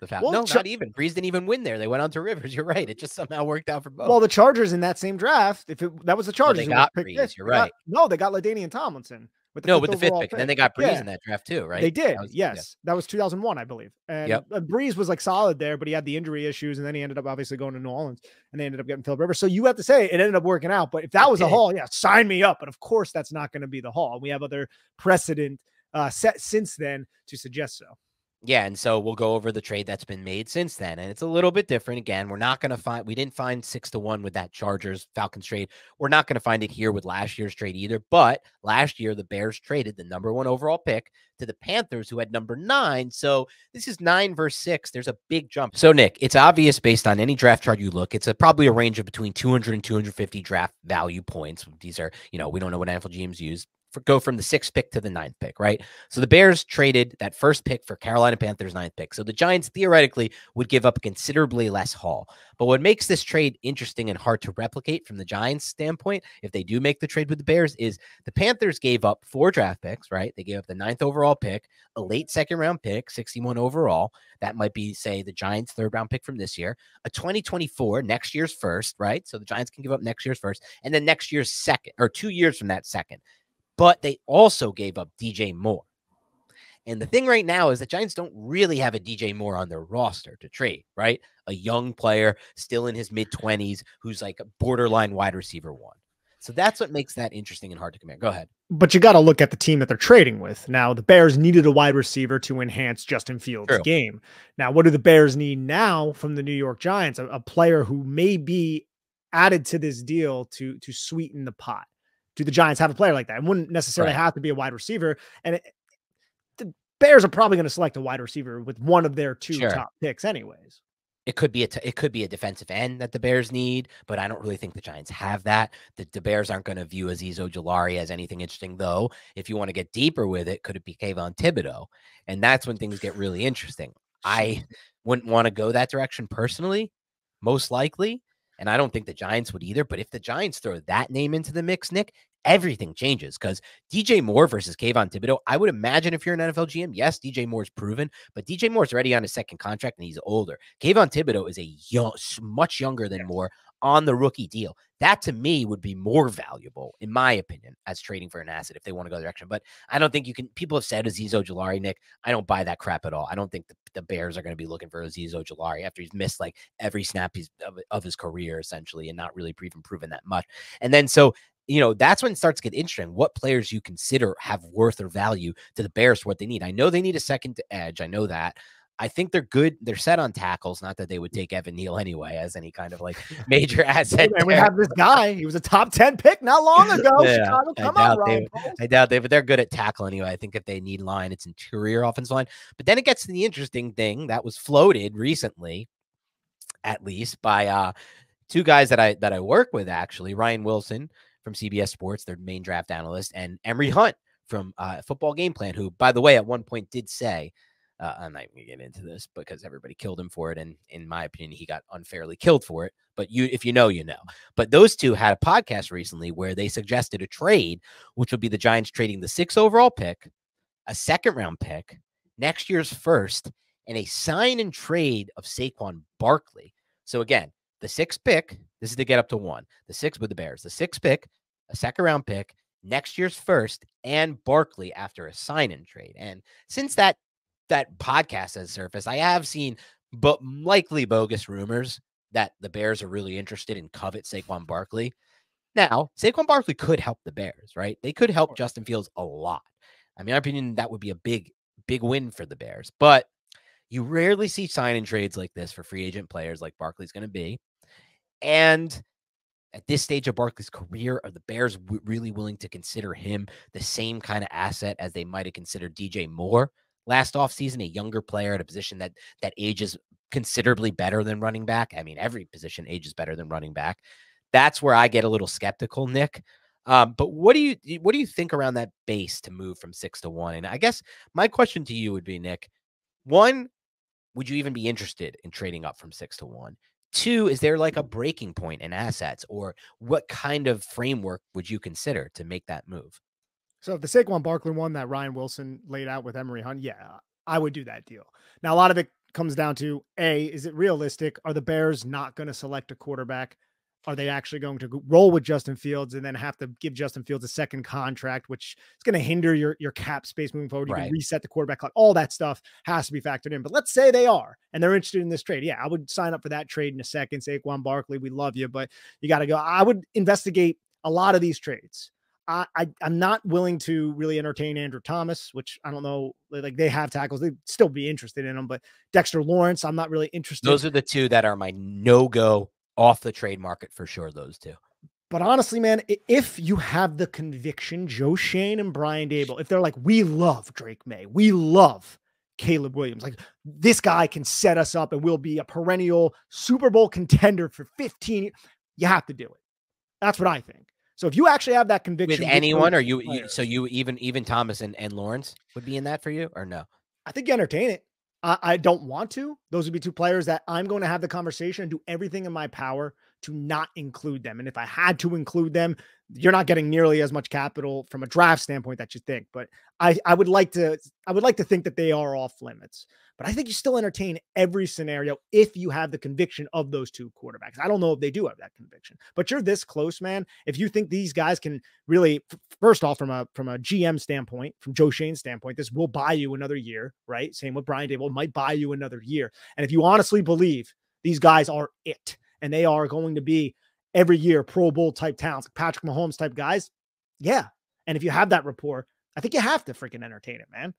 S2: The Falcons. Well, no, not even. Brees didn't even win there. They went on to Rivers. You're right. It just somehow worked out for both.
S1: Well, the Chargers in that same draft, if it, that was the Chargers,
S2: well, they got Brees. You're right.
S1: Got, no, they got LaDainian Tomlinson, With
S2: no, with the fifth pick. And then they got Brees yeah. in that draft too, right?
S1: They did. That was, yes. Yeah. That was 2001, I believe. And yep. Brees was like solid there, but he had the injury issues. And then he ended up obviously going to New Orleans and they ended up getting Philip Rivers. So you have to say it ended up working out. But if that was a haul, yeah, sign me up. But of course, that's not going to be the haul. We have other precedent uh, set since then to suggest so.
S2: Yeah, and so we'll go over the trade that's been made since then, and it's a little bit different. Again, we're not going to find we didn't find six to one with that Chargers Falcons trade. We're not going to find it here with last year's trade either. But last year, the Bears traded the number one overall pick to the Panthers, who had number nine. So this is nine versus six. There's a big jump. So Nick, it's obvious based on any draft chart you look, it's a, probably a range of between 200 and 250 draft value points. These are, you know, we don't know what NFL GMs use, go from the sixth pick to the ninth pick, right? So the Bears traded that first pick for Carolina Panthers' ninth pick. So the Giants theoretically would give up considerably less haul. But what makes this trade interesting and hard to replicate from the Giants' standpoint, if they do make the trade with the Bears, is the Panthers gave up four draft picks, right? They gave up the ninth overall pick, a late second round pick, 61 overall. That might be, say, the Giants' third round pick from this year, a 2024, next year's first, right? So the Giants can give up next year's first, and then next year's second, or two years from that second but they also gave up DJ Moore. And the thing right now is that Giants don't really have a DJ Moore on their roster to trade, right? A young player still in his mid 20s who's like a borderline wide receiver one. So that's what makes that interesting and hard to compare. Go ahead.
S1: But you got to look at the team that they're trading with. Now, the Bears needed a wide receiver to enhance Justin Fields' True. game. Now, what do the Bears need now from the New York Giants? A, a player who may be added to this deal to to sweeten the pot do the Giants have a player like that? It wouldn't necessarily right. have to be a wide receiver. And it, the Bears are probably going to select a wide receiver with one of their two sure. top picks, anyways.
S2: It could be a t- it could be a defensive end that the Bears need, but I don't really think the Giants have that. The, the Bears aren't going to view Azeez Ojulari as anything interesting, though. If you want to get deeper with it, could it be Kayvon Thibodeaux? And that's when things get really interesting. I wouldn't want to go that direction personally, most likely. And I don't think the Giants would either. But if the Giants throw that name into the mix, Nick, everything changes because DJ Moore versus Kayvon Thibodeaux. I would imagine if you're an NFL GM, yes, DJ Moore's proven, but DJ Moore's already on his second contract and he's older. Kayvon Thibodeaux is a young, much younger than Moore on the rookie deal. That to me would be more valuable, in my opinion, as trading for an asset if they want to go the direction. But I don't think you can. People have said Azeez Ojulari, Nick. I don't buy that crap at all. I don't think the, the Bears are going to be looking for Azeez Ojulari after he's missed like every snap he's of, of his career essentially, and not really even proven that much. And then so you know, that's when it starts to get interesting. What players you consider have worth or value to the Bears for what they need. I know they need a second edge. I know that. I think they're good. They're set on tackles. Not that they would take Evan Neal anyway as any kind of like major asset.
S1: and we have this guy. He was a top 10 pick not long ago. yeah, Chicago, come
S2: I doubt, they, I doubt they, but they're good at tackle anyway. I think if they need line, it's interior offensive line. But then it gets to the interesting thing that was floated recently, at least by uh two guys that I that I work with actually, Ryan Wilson from CBS Sports, their main draft analyst, and Emory Hunt from uh, Football Game Plan, who, by the way, at one point did say uh, I'm not even to get into this because everybody killed him for it, and in my opinion, he got unfairly killed for it. But you, if you know, you know. But those two had a podcast recently where they suggested a trade, which would be the Giants trading the six overall pick, a second round pick, next year's first, and a sign and trade of Saquon Barkley. So again, the sixth pick. This is to get up to one. The six with the Bears. The sixth pick, a second round pick, next year's first, and Barkley after a sign and trade. And since that that podcast has surfaced, I have seen but likely bogus rumors that the Bears are really interested in covet Saquon Barkley. Now, Saquon Barkley could help the Bears, right? They could help Justin Fields a lot. I mean, in my opinion, that would be a big, big win for the Bears. But you rarely see sign and trades like this for free agent players like Barkley's going to be. And at this stage of Barkley's career, are the Bears w- really willing to consider him the same kind of asset as they might have considered DJ Moore? Last offseason, a younger player at a position that that ages considerably better than running back. I mean, every position ages better than running back. That's where I get a little skeptical, Nick. Um, but what do you what do you think around that base to move from six to one? And I guess my question to you would be, Nick, one, would you even be interested in trading up from six to one? Two, is there like a breaking point in assets, or what kind of framework would you consider to make that move?
S1: So the Saquon Barkley one that Ryan Wilson laid out with Emory Hunt, yeah, I would do that deal. Now a lot of it comes down to a is it realistic? Are the Bears not going to select a quarterback are they actually going to roll with Justin Fields and then have to give Justin Fields a second contract, which is going to hinder your, your cap space moving forward? You right. can reset the quarterback clock. All that stuff has to be factored in. But let's say they are and they're interested in this trade. Yeah, I would sign up for that trade in a second. Saquon Barkley, we love you, but you got to go. I would investigate a lot of these trades. I, I am not willing to really entertain Andrew Thomas, which I don't know. Like they have tackles, they'd still be interested in them. But Dexter Lawrence, I'm not really interested.
S2: Those are the two that are my no go off the trade market for sure. Those two.
S1: But honestly, man, if you have the conviction, Joe Schoen and Brian Daboll, if they're like, we love Drake Maye, we love Caleb Williams, like this guy can set us up and we'll be a perennial Super Bowl contender for 15, you have to do it. That's what I think. So if you actually have that conviction
S2: with anyone, or you, you, so you even even Thomas and, and Lawrence would be in that for you, or no?
S1: I think you entertain it. I, I don't want to. Those would be two players that I'm going to have the conversation and do everything in my power to not include them. And if I had to include them, you're not getting nearly as much capital from a draft standpoint that you think. But I, I would like to I would like to think that they are off limits. But I think you still entertain every scenario if you have the conviction of those two quarterbacks. I don't know if they do have that conviction, but you're this close, man. If you think these guys can really, first off, from a from a GM standpoint, from Joe Schoen's standpoint, this will buy you another year, right? Same with Brian Daboll, might buy you another year. And if you honestly believe these guys are it, and they are going to be every year Pro Bowl type talents, Patrick Mahomes type guys, yeah. And if you have that rapport, I think you have to freaking entertain it, man.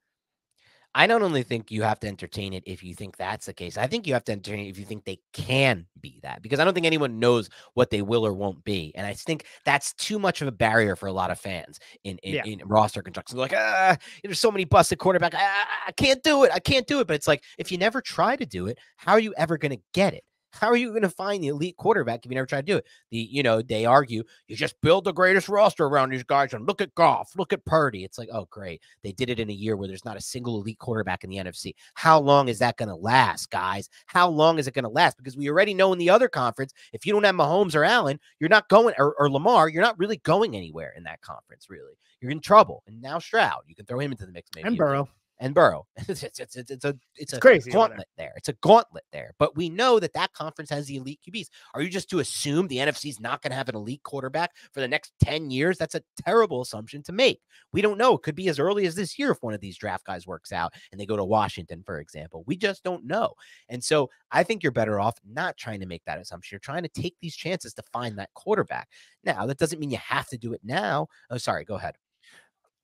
S2: I don't only think you have to entertain it if you think that's the case, I think you have to entertain it if you think they can be that, because I don't think anyone knows what they will or won't be. And I think that's too much of a barrier for a lot of fans in, in, yeah. in roster construction. They're like, ah, there's so many busted quarterback. Ah, I can't do it. I can't do it. But it's like, if you never try to do it, how are you ever going to get it? How are you going to find the elite quarterback if you never try to do it? The you know they argue you just build the greatest roster around these guys and look at Goff, look at Purdy. It's like oh great, they did it in a year where there's not a single elite quarterback in the NFC. How long is that going to last, guys? How long is it going to last? Because we already know in the other conference, if you don't have Mahomes or Allen, you're not going or, or Lamar, you're not really going anywhere in that conference. Really, you're in trouble. And now Stroud, you can throw him into the mix maybe
S1: and Burrow
S2: and Burrow. It's, it's, it's, it's, a it's,
S1: a crazy
S2: gauntlet there. It's a gauntlet there. But we know that that conference has the elite QBs. Are you just to assume the NFC is not going to have an elite quarterback for the next 10 years? That's a terrible assumption to make. We don't know. It could be as early as this year if one of these draft guys works out and they go to Washington, for example. We just don't know. And so I think you're better off not trying to make that assumption. You're trying to take these chances to find that quarterback. Now, that doesn't mean you have to do it now. Oh, sorry. Go ahead.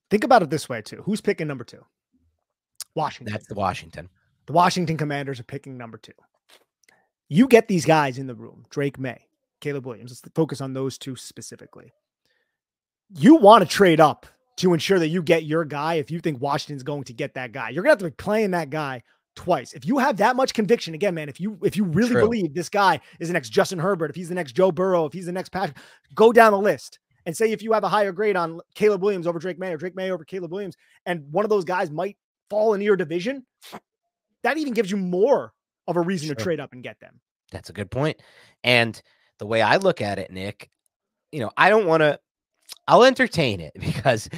S1: Think about it this way, too. Who's picking number two? Washington.
S2: That's the Washington.
S1: The Washington Commanders are picking number two. You get these guys in the room Drake Maye, Caleb Williams. Let's focus on those two specifically. You want to trade up to ensure that you get your guy if you think Washington's going to get that guy. You're going to have to be playing that guy twice. If you have that much conviction, again, man, if you if you really True. believe this guy is the next Justin Herbert, if he's the next Joe Burrow, if he's the next Patrick, go down the list and say if you have a higher grade on Caleb Williams over Drake Maye or Drake Maye over Caleb Williams, and one of those guys might fall into your division, that even gives you more of a reason sure. to trade up and get them.
S2: That's a good point. And the way I look at it, Nick, you know, I don't want to, I'll entertain it because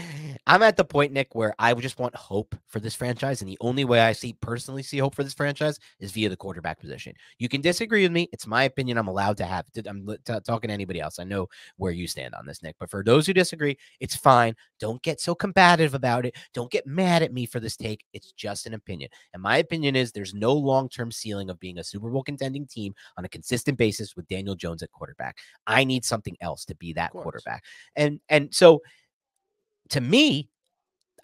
S2: I'm at the point, Nick, where I just want hope for this franchise. And the only way I see personally see hope for this franchise is via the quarterback position. You can disagree with me. It's my opinion. I'm allowed to have it. I'm t- talking to anybody else. I know where you stand on this, Nick. But for those who disagree, it's fine. Don't get so combative about it. Don't get mad at me for this take. It's just an opinion. And my opinion is there's no long term ceiling of being a Super Bowl contending team on a consistent basis with Daniel Jones at quarterback. I need something else to be that quarterback. And and so to me,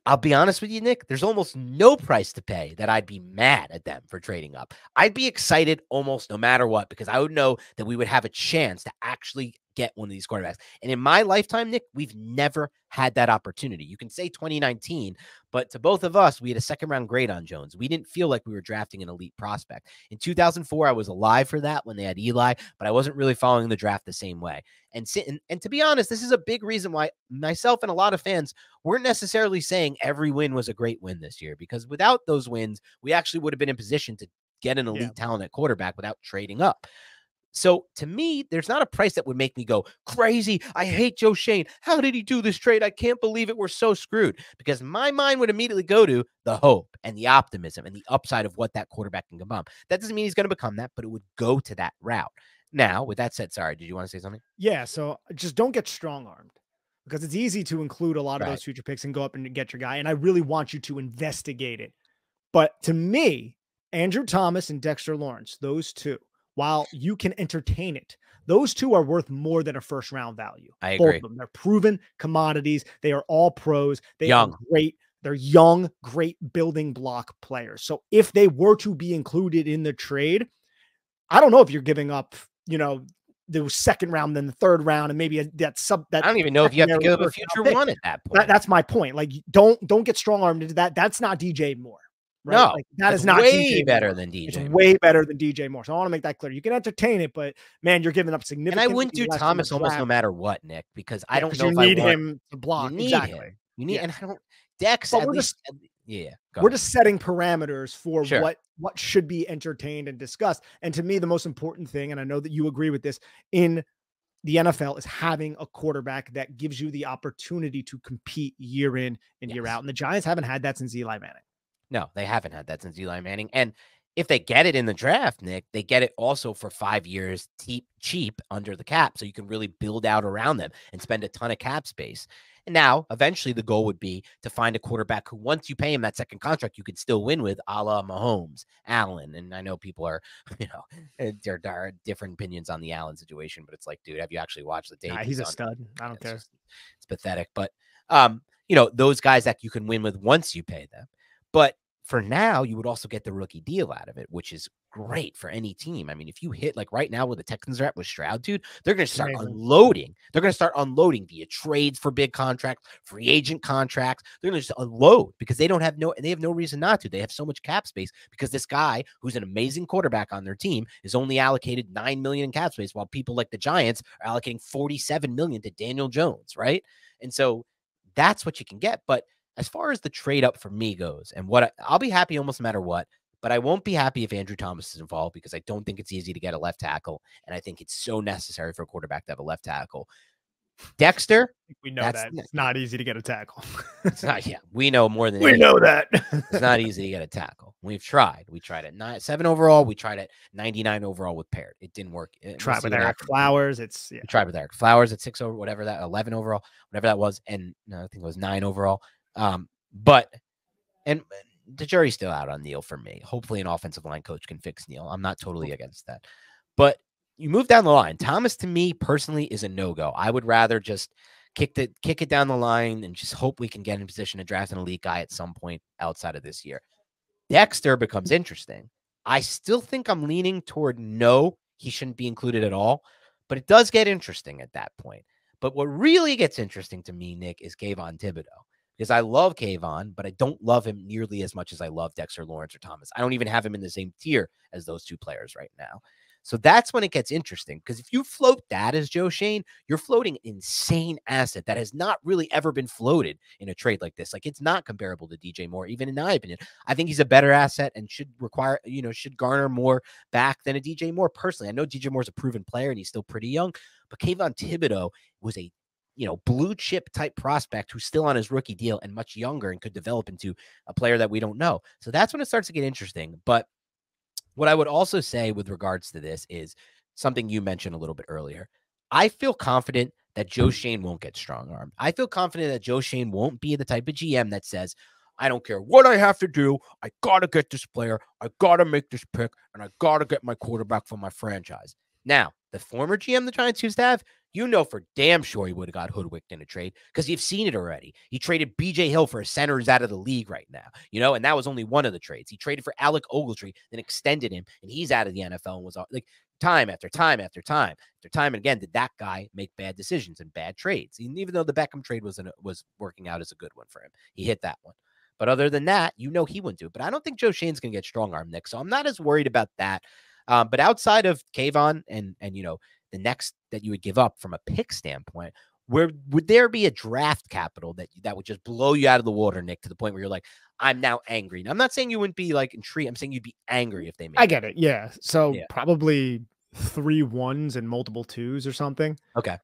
S2: I'll be honest with you, Nick, there's almost no price to pay that I'd be mad at them for trading up. I'd be excited almost no matter what because I would know that we would have a chance to actually get one of these quarterbacks. And in my lifetime, Nick, we've never had that opportunity. You can say 2019, but to both of us, we had a second round grade on Jones. We didn't feel like we were drafting an elite prospect. In 2004, I was alive for that when they had Eli, but I wasn't really following the draft the same way. And, and, and to be honest, this is a big reason why myself and a lot of fans weren't necessarily saying every win was a great win this year, because without those wins, we actually would have been in position to get an elite yeah. talent at quarterback without trading up. So to me, there's not a price that would make me go crazy. I hate Joe Schoen. How did he do this trade? I can't believe it. We're so screwed. Because my mind would immediately go to the hope and the optimism and the upside of what that quarterback can become. That doesn't mean he's going to become that, but it would go to that route. Now, with that said, sorry, did you want to say something?
S1: Yeah. So just don't get strong armed because it's easy to include a lot of
S2: Right.
S1: those future picks and go up and get your guy. And I really want you to investigate it. But to me, Andrew Thomas and Dexter Lawrence, those two, while you can entertain it, those two are worth more than a first round value.
S2: I
S1: Both
S2: agree.
S1: of them. They're proven commodities. They are all pros. They
S2: Young.
S1: are great. They're young, great building block players. So if they were to be included in the trade, I don't know if you're giving up, you know, the second round, then the third round, and maybe a, that sub that
S2: I don't even know if you have to give up a future one at that point.
S1: that, that's my point. Like, don't don't get strong armed into that. That's not DJ Moore. Right?
S2: No,
S1: like,
S2: That's
S1: not
S2: way
S1: DJ
S2: better
S1: Moore.
S2: than
S1: It's
S2: DJ.
S1: way better than DJ Moore. So I want to make that clear. You can entertain it, but man, you're giving up significant. and.
S2: I wouldn't do Thomas almost no matter what, Nick, because I don't know
S1: you need him to block.
S2: You need
S1: exactly.
S2: him. You need,
S1: Yeah.
S2: and I don't. Dex,
S1: But
S2: at
S1: we're
S2: least, at- yeah.
S1: We're
S2: ahead.
S1: just setting parameters for
S2: Sure.
S1: what what should be entertained and discussed. And to me, the most important thing, and I know that you agree with this, in the NFL is having a quarterback that gives you the opportunity to compete year in and year out. And the Giants haven't had that since Eli Manning.
S2: No, they haven't had that since Eli Manning. And if they get it in the draft, Nick, they get it also for five years cheap, cheap under the cap. So you can really build out around them and spend a ton of cap space. And now, eventually, the goal would be to find a quarterback who, once you pay him that second contract, you could still win with, a la Mahomes, Allen. And I know people are, you know, eh, there, there are different opinions on the Allen situation, but it's like, dude, have you actually watched the tape?
S1: Nah, he's a stud. I don't
S2: It's
S1: care.
S2: just- it's pathetic. But um, you know, those guys that you can win with once you pay them. But for now, you would also get the rookie deal out of it, which is great for any team. I mean, if you hit like right now where the Texans are at with Stroud, dude, they're going to start
S1: Amazing.
S2: unloading. They're going to start unloading via trades for big contracts, free agent contracts. They're going to just unload because they don't have no, they have no reason not to. They have so much cap space because this guy, who's an amazing quarterback on their team, is only allocated nine million in cap space, while people like the Giants are allocating forty-seven million to Daniel Jones, right? And so that's what you can get. But as far as the trade up for me goes, and what I, I'll be happy almost no matter what, but I won't be happy if Andrew Thomas is involved because I don't think it's easy to get a left tackle, and I think it's so necessary for a quarterback to have a left tackle. Dexter,
S1: We know that it's not easy to get a tackle.
S2: it's not. Yeah, we know more than
S1: we know that.
S2: It's not easy to get a tackle. We've tried. We tried at nine, seven overall. We tried at ninety nine overall with paired. It didn't work.
S1: Try with
S2: Ereck.
S1: Flowers. It's yeah.
S2: Tried with Ereck Flowers at six over, whatever that, 11 overall, whatever that was. And no, I think it was nine overall. Um, but, and the jury's still out on Neal for me. Hopefully, an offensive line coach can fix Neal. I'm not totally against that. But you move down the line. Thomas, to me personally, is a no go. I would rather just kick the kick it down the line and just hope we can get in position to draft an elite guy at some point outside of this year. Dexter becomes interesting. I still think I'm leaning toward no, he shouldn't be included at all, but it does get interesting at that point. But what really gets interesting to me, Nick, is Kayvon Thibodeaux. Because I love Kayvon, but I don't love him nearly as much as I love Dexter Lawrence or Thomas. I don't even have him in the same tier as those two players right now. So that's when it gets interesting. Because if you float that as Joe Schoen, you're floating insane asset that has not really ever been floated in a trade like this. Like it's not comparable to DJ Moore, even in my opinion. I think he's a better asset and should require, you know, should garner more back than a DJ Moore. Personally, I know DJ Moore's a proven player and he's still pretty young, but Kayvon Thibodeaux was a you know, blue chip type prospect who's still on his rookie deal and much younger and could develop into a player that we don't know. So that's when it starts to get interesting. But what I would also say with regards to this is something you mentioned a little bit earlier. I feel confident that Joe mm. Schoen won't get strong armed. I feel confident that Joe Schoen won't be the type of GM that says, I don't care what I have to do. I got to get this player. I got to make this pick and I got to get my quarterback for my franchise. Now, the former GM the Giants used to have, you know for damn sure he would have got hoodwinked in a trade because you've seen it already. He traded BJ Hill for a center who's out of the league right now, you know, and that was only one of the trades. He traded for Alec Ogletree, then extended him, and he's out of the NFL and was like time after time after time after time and again. Did that guy make bad decisions and bad trades? And even though the Beckham trade was an, was working out as a good one for him, he hit that one. But other than that, you know he wouldn't do it. But I don't think Joe Schoen's going to get strong arm Nick, so I'm not as worried about that. Um, but outside of Kayvon and and you know the next that you would give up from a pick standpoint, where would there be a draft capital that that would just blow you out of the water, Nick, to the point where you're like, I'm now angry. And I'm not saying you wouldn't be like intrigued. I'm saying you'd be angry if they made.
S1: I get it. Yeah. So
S2: Yeah.
S1: probably three ones and multiple twos or something.
S2: Okay.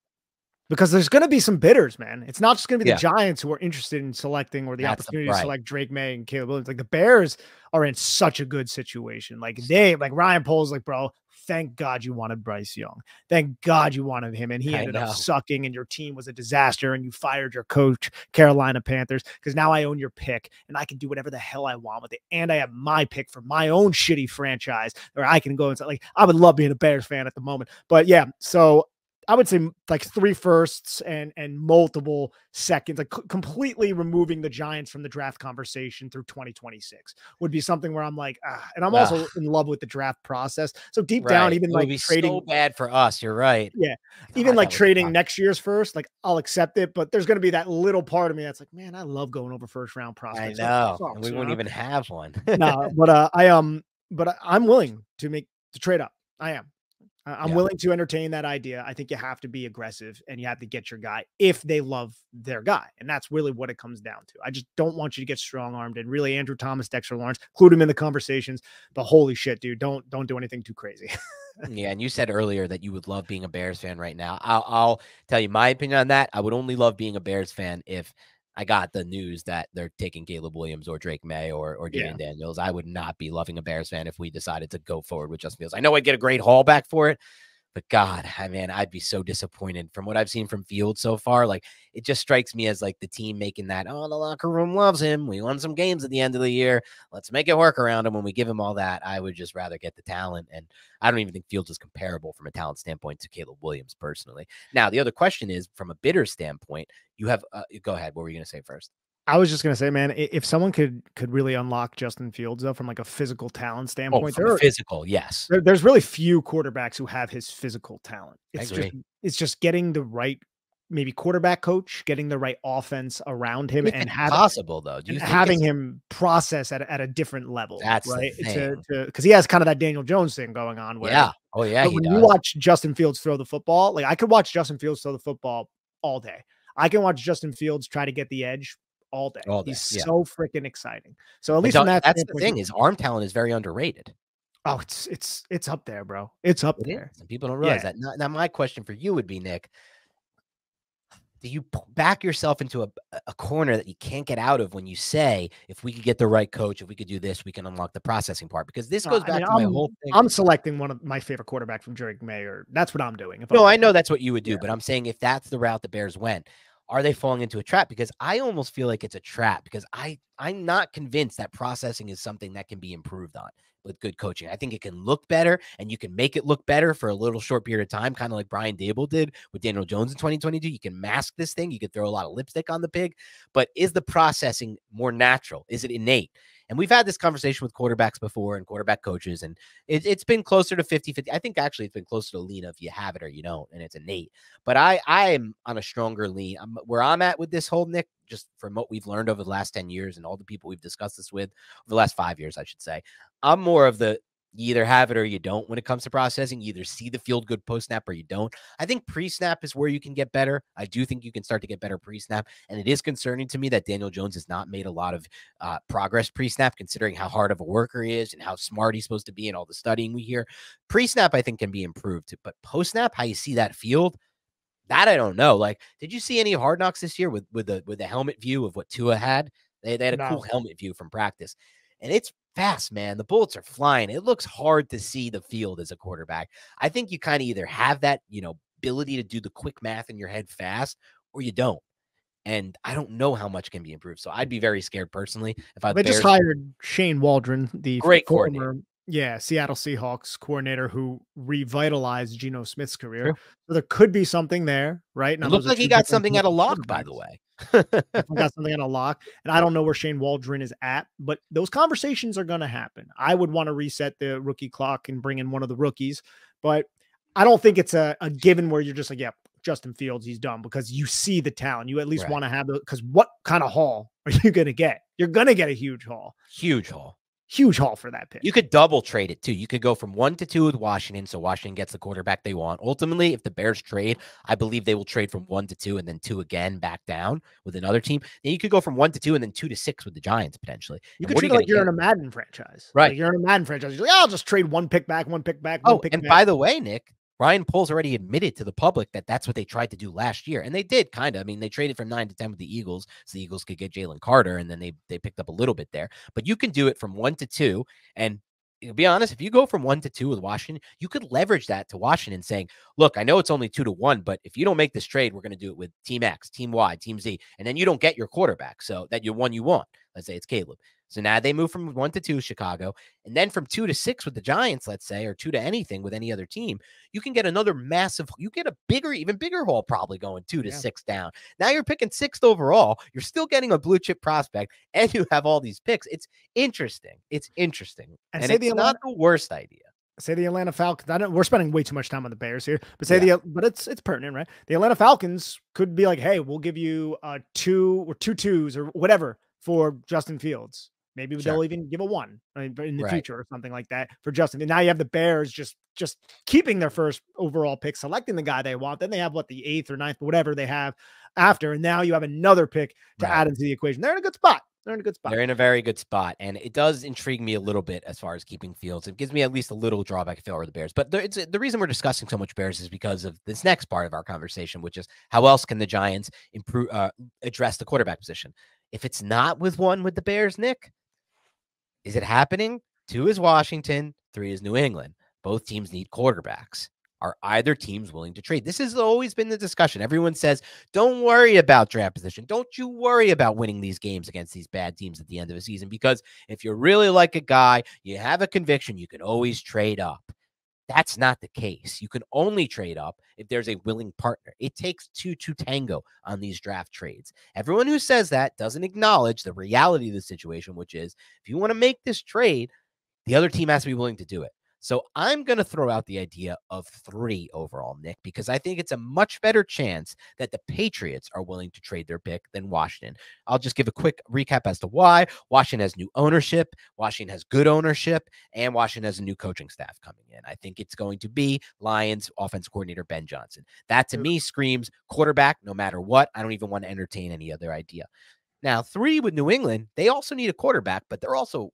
S1: Because there's going to be some bidders, man. It's not just going to be
S2: Yeah.
S1: the Giants who are interested in selecting or the
S2: That's the-
S1: opportunity
S2: right.
S1: to select Drake Maye and Caleb Williams. Like the Bears are in such a good situation. Like they, like Ryan Poles, like, bro, thank God you wanted Bryce Young. Thank God you wanted him, and he ended up sucking, and your team was a disaster, and you fired your coach, Carolina Panthers, because now I own your pick, and I can do whatever the hell I want with it, and I have my pick for my own shitty franchise, where I can go and say, like, I would love being a Bears fan at the moment, but yeah, so I would say like three firsts and and multiple seconds, like c- completely removing the Giants from the draft conversation through 2026 would be something where I'm like, ah, and I'm also in love with the draft process. So deep down, even
S2: It
S1: like trading,
S2: so bad for us. You're right.
S1: Yeah.
S2: God,
S1: even like trading next year's first, like I'll accept it, but there's going to be that little part of me that's like, man, I love going over first round prospects. That
S2: know, we wouldn't
S1: know?
S2: even have one.
S1: no, but uh, I um, but I, I'm willing to make to trade up. I am. I'm
S2: Yeah.
S1: willing to entertain that idea. I think you have to be aggressive and you have to get your guy if they love their guy, and that's really what it comes down to. I just don't want you to get strong armed. And really, Andrew Thomas, Dexter Lawrence, include him in the conversations. But holy shit, dude, don't don't do anything too crazy.
S2: Mm, yeah, and you said earlier that you would love being a Bears fan right now. I'll, I'll tell you my opinion on that. I would only love being a Bears fan if I got the news that they're taking Caleb Williams or Drake Maye or or
S1: Yeah.
S2: Daniels. I would not be loving a Bears fan if we decided to go forward with Justin Fields. I know I'd get a great haul back for it, but God, I mean, I'd be so disappointed from what I've seen from Fields so far. Like it just strikes me as like the team making that. Oh, the locker room loves him. We won some games at the end of the year. Let's make it work around him. When we give him all that, I would just rather get the talent. And I don't even think Fields is comparable from a talent standpoint to Caleb Williams personally. Now, the other question is from a bitter standpoint, you have, uh, go ahead. What were you going to say first?
S1: I was just gonna say, man, if someone could could really unlock Justin Fields though, from like a physical talent
S2: Oh,
S1: standpoint, there are,
S2: physical, yes.
S1: there- there's really few quarterbacks who have his physical talent.
S2: I
S1: It's just it's just getting the right maybe quarterback coach, getting the right offense around him,
S2: Do you think
S1: and having
S2: possible though.
S1: And having him process at, a- at a different level.
S2: That's
S1: right. Because he has kind of that Daniel Jones thing going on. Where,
S2: Yeah. Oh yeah.
S1: when
S2: does.
S1: you watch Justin Fields throw the football, like I could watch Justin Fields throw the football all day. I can watch Justin Fields try to get the edge all day.
S2: All day,
S1: He's
S2: yeah.
S1: so freaking exciting. So at least that
S2: that's the thing. His arm talent is very underrated.
S1: Oh, it's it's it's up there, bro. It's up
S2: It
S1: there.
S2: is. And people don't realize
S1: Yeah.
S2: that. Now, now, my question for you would be, Nick, do you back yourself into a, a corner that you can't get out of when you say, if we could get the right coach, if we could do this, we can unlock the processing part? Because this
S1: Uh,
S2: goes
S1: I
S2: back
S1: mean,
S2: to my
S1: I'm-
S2: whole thing.
S1: I'm selecting one of my favorite quarterback from Drake Mayer. That's what I'm doing. If
S2: no,
S1: I'm
S2: I know that's what you would do,
S1: Yeah.
S2: but I'm saying if that's the route the Bears went, are they falling into a trap? Because I almost feel like it's a trap because I I'm not convinced that processing is something that can be improved on with good coaching. I think it can look better and you can make it look better for a little short period of time, kind of like Brian Daboll did with Daniel Jones in 2022. You can mask this thing, you could throw a lot of lipstick on the pig, but is the processing more natural? Is it innate? And we've had this conversation with quarterbacks before and quarterback coaches, and it, it's been closer to 50 50. I think actually it's been closer to lean if you have it or you don't, and it's innate. But I I am on a stronger lean. I'm, where I'm at with this whole Nick, just from what we've learned over the last 10 years and all the people we've discussed this with over the last five years, I should say. I'm more of the you either have it or you don't when it comes to processing. You either see the field good post snap or you don't. I think pre snap is where you can get better. I do think you can start to get better pre snap. And it is concerning to me that Daniel Jones has not made a lot of uh, progress pre snap, considering how hard of a worker he is and how smart he's supposed to be and all the studying we hear. Pre snap, I think, can be improved. But post snap, how you see that field, that I don't know. Like, did you see any hard knocks this year with with the with the helmet view of what Tua had? They, they had a cool helmet view from practice, and it's fast, man. The bullets are flying. It looks hard to see the field as a quarterback. I think you kind of either have that, you know, ability to do the quick math in your head fast, or you don't. And I don't know how much can be improved. So I'd be very scared personally if I
S1: They just hired Shane Waldron, the
S2: Great
S1: former. Yeah, Seattle Seahawks coordinator who revitalized Geno Smith's career. So there could be something there, right?
S2: It
S1: Now, those are
S2: like he got something at a
S1: of
S2: lock, by the way.
S1: Got something at a lock. And I don't know where Shane Waldron is at, but those conversations are going to happen. I would want to reset the rookie clock and bring in one of the rookies, but I don't think it's a, a given where you're just like, yeah, Justin Fields, he's done because you see the talent. You at least
S2: Right.
S1: want to have the because what kind of haul are you going to get? You're going to get a huge haul,
S2: Huge haul.
S1: Huge haul for that pick.
S2: You could double trade it too. You could go from one to two with Washington, so Washington gets the quarterback they want. Ultimately, if the Bears trade, I believe they will trade from one to two and then two again back down with another team. Then you could go from one to two and then two to six with the Giants potentially.
S1: You
S2: And
S1: could treat it like you're
S2: get?
S1: in a Madden franchise.
S2: Right.
S1: Like you're in a Madden franchise. You're like, yeah, I'll just trade one pick back, one pick back, one
S2: Oh,
S1: pick
S2: and
S1: back.
S2: by the way, Nick, Ryan Poles already admitted to the public that that's what they tried to do last year, and they did kind of. I mean, they traded from nine to ten with the Eagles, so the Eagles could get Jalen Carter, and then they they picked up a little bit there. But you can do it from one to two, and to be honest, if you go from one to two with Washington, you could leverage that to Washington saying, look, I know it's only two to one, but if you don't make this trade, we're going to do it with team X, team Y, team Z. And then you don't get your quarterback. So that you one you want. Let's say it's Caleb. So now they move from one to two, Chicago, and then from two to six with the Giants, let's say, or two to anything with any other team, you can get another massive, you get a bigger, even bigger haul probably going two to yeah. six down. Now you're picking sixth overall. You're still getting a blue chip prospect, and you have all these picks. It's interesting. It's interesting. And, and it's the not the worst idea
S1: say the Atlanta Falcons. I don't, we're spending way too much time on the Bears here, but say yeah. the but it's it's pertinent, right? The Atlanta Falcons could be like, hey, we'll give you uh two or two twos or whatever for Justin Fields. Maybe sure. they'll even give a one in the right. future or something like that for Justin. And now you have the Bears just just keeping their first overall pick, selecting the guy they want. Then they have what the eighth or ninth, whatever they have after, and now you have another pick to right. add into the equation. They're in a good spot. They're in a good spot.
S2: They're in a very good spot, and it does intrigue me a little bit as far as keeping Fields. It gives me at least a little drawback if I were the Bears. But the, it's the reason we're discussing so much Bears is because of this next part of our conversation, which is how else can the Giants improve uh, address the quarterback position? If it's not with one with the Bears, Nick, is it happening? Two is Washington, three is New England. Both teams need quarterbacks. Are either teams willing to trade? This has always been the discussion. Everyone says, don't worry about draft position. Don't you worry about winning these games against these bad teams at the end of the season. Because if you really like a guy, you have a conviction, you can always trade up. That's not the case. You can only trade up if there's a willing partner. It takes two to tango on these draft trades. Everyone who says that doesn't acknowledge the reality of the situation, which is if you want to make this trade, the other team has to be willing to do it. So I'm going to throw out the idea of three overall, Nick, because I think it's a much better chance that the Patriots are willing to trade their pick than Washington. I'll just give a quick recap as to why. Washington has new ownership, Washington has good ownership, and Washington has a new coaching staff coming in. I think it's going to be Lions offense coordinator Ben Johnson. That to me screams quarterback no matter what. I don't even want to entertain any other idea. Now, three with New England, they also need a quarterback, but they're also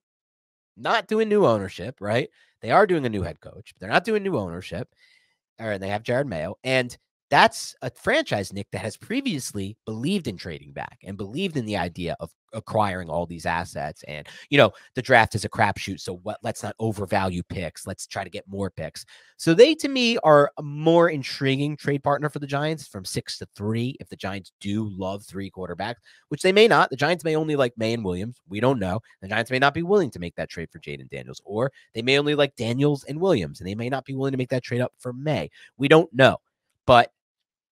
S2: not doing new ownership, right? They are doing a new head coach. They're not doing new ownership. Or they have Jerod Mayo. And that's a franchise, Nick, that has previously believed in trading back and believed in the idea of acquiring all these assets. And, you know, the draft is a crapshoot. So what let's not overvalue picks. Let's try to get more picks. So they to me are a more intriguing trade partner for the Giants from six to three. If the Giants do love three quarterbacks, which they may not, the Giants may only like Maye and Williams. We don't know. The Giants may not be willing to make that trade for Jayden Daniels, or they may only like Daniels and Williams, and they may not be willing to make that trade up for Maye. We don't know. But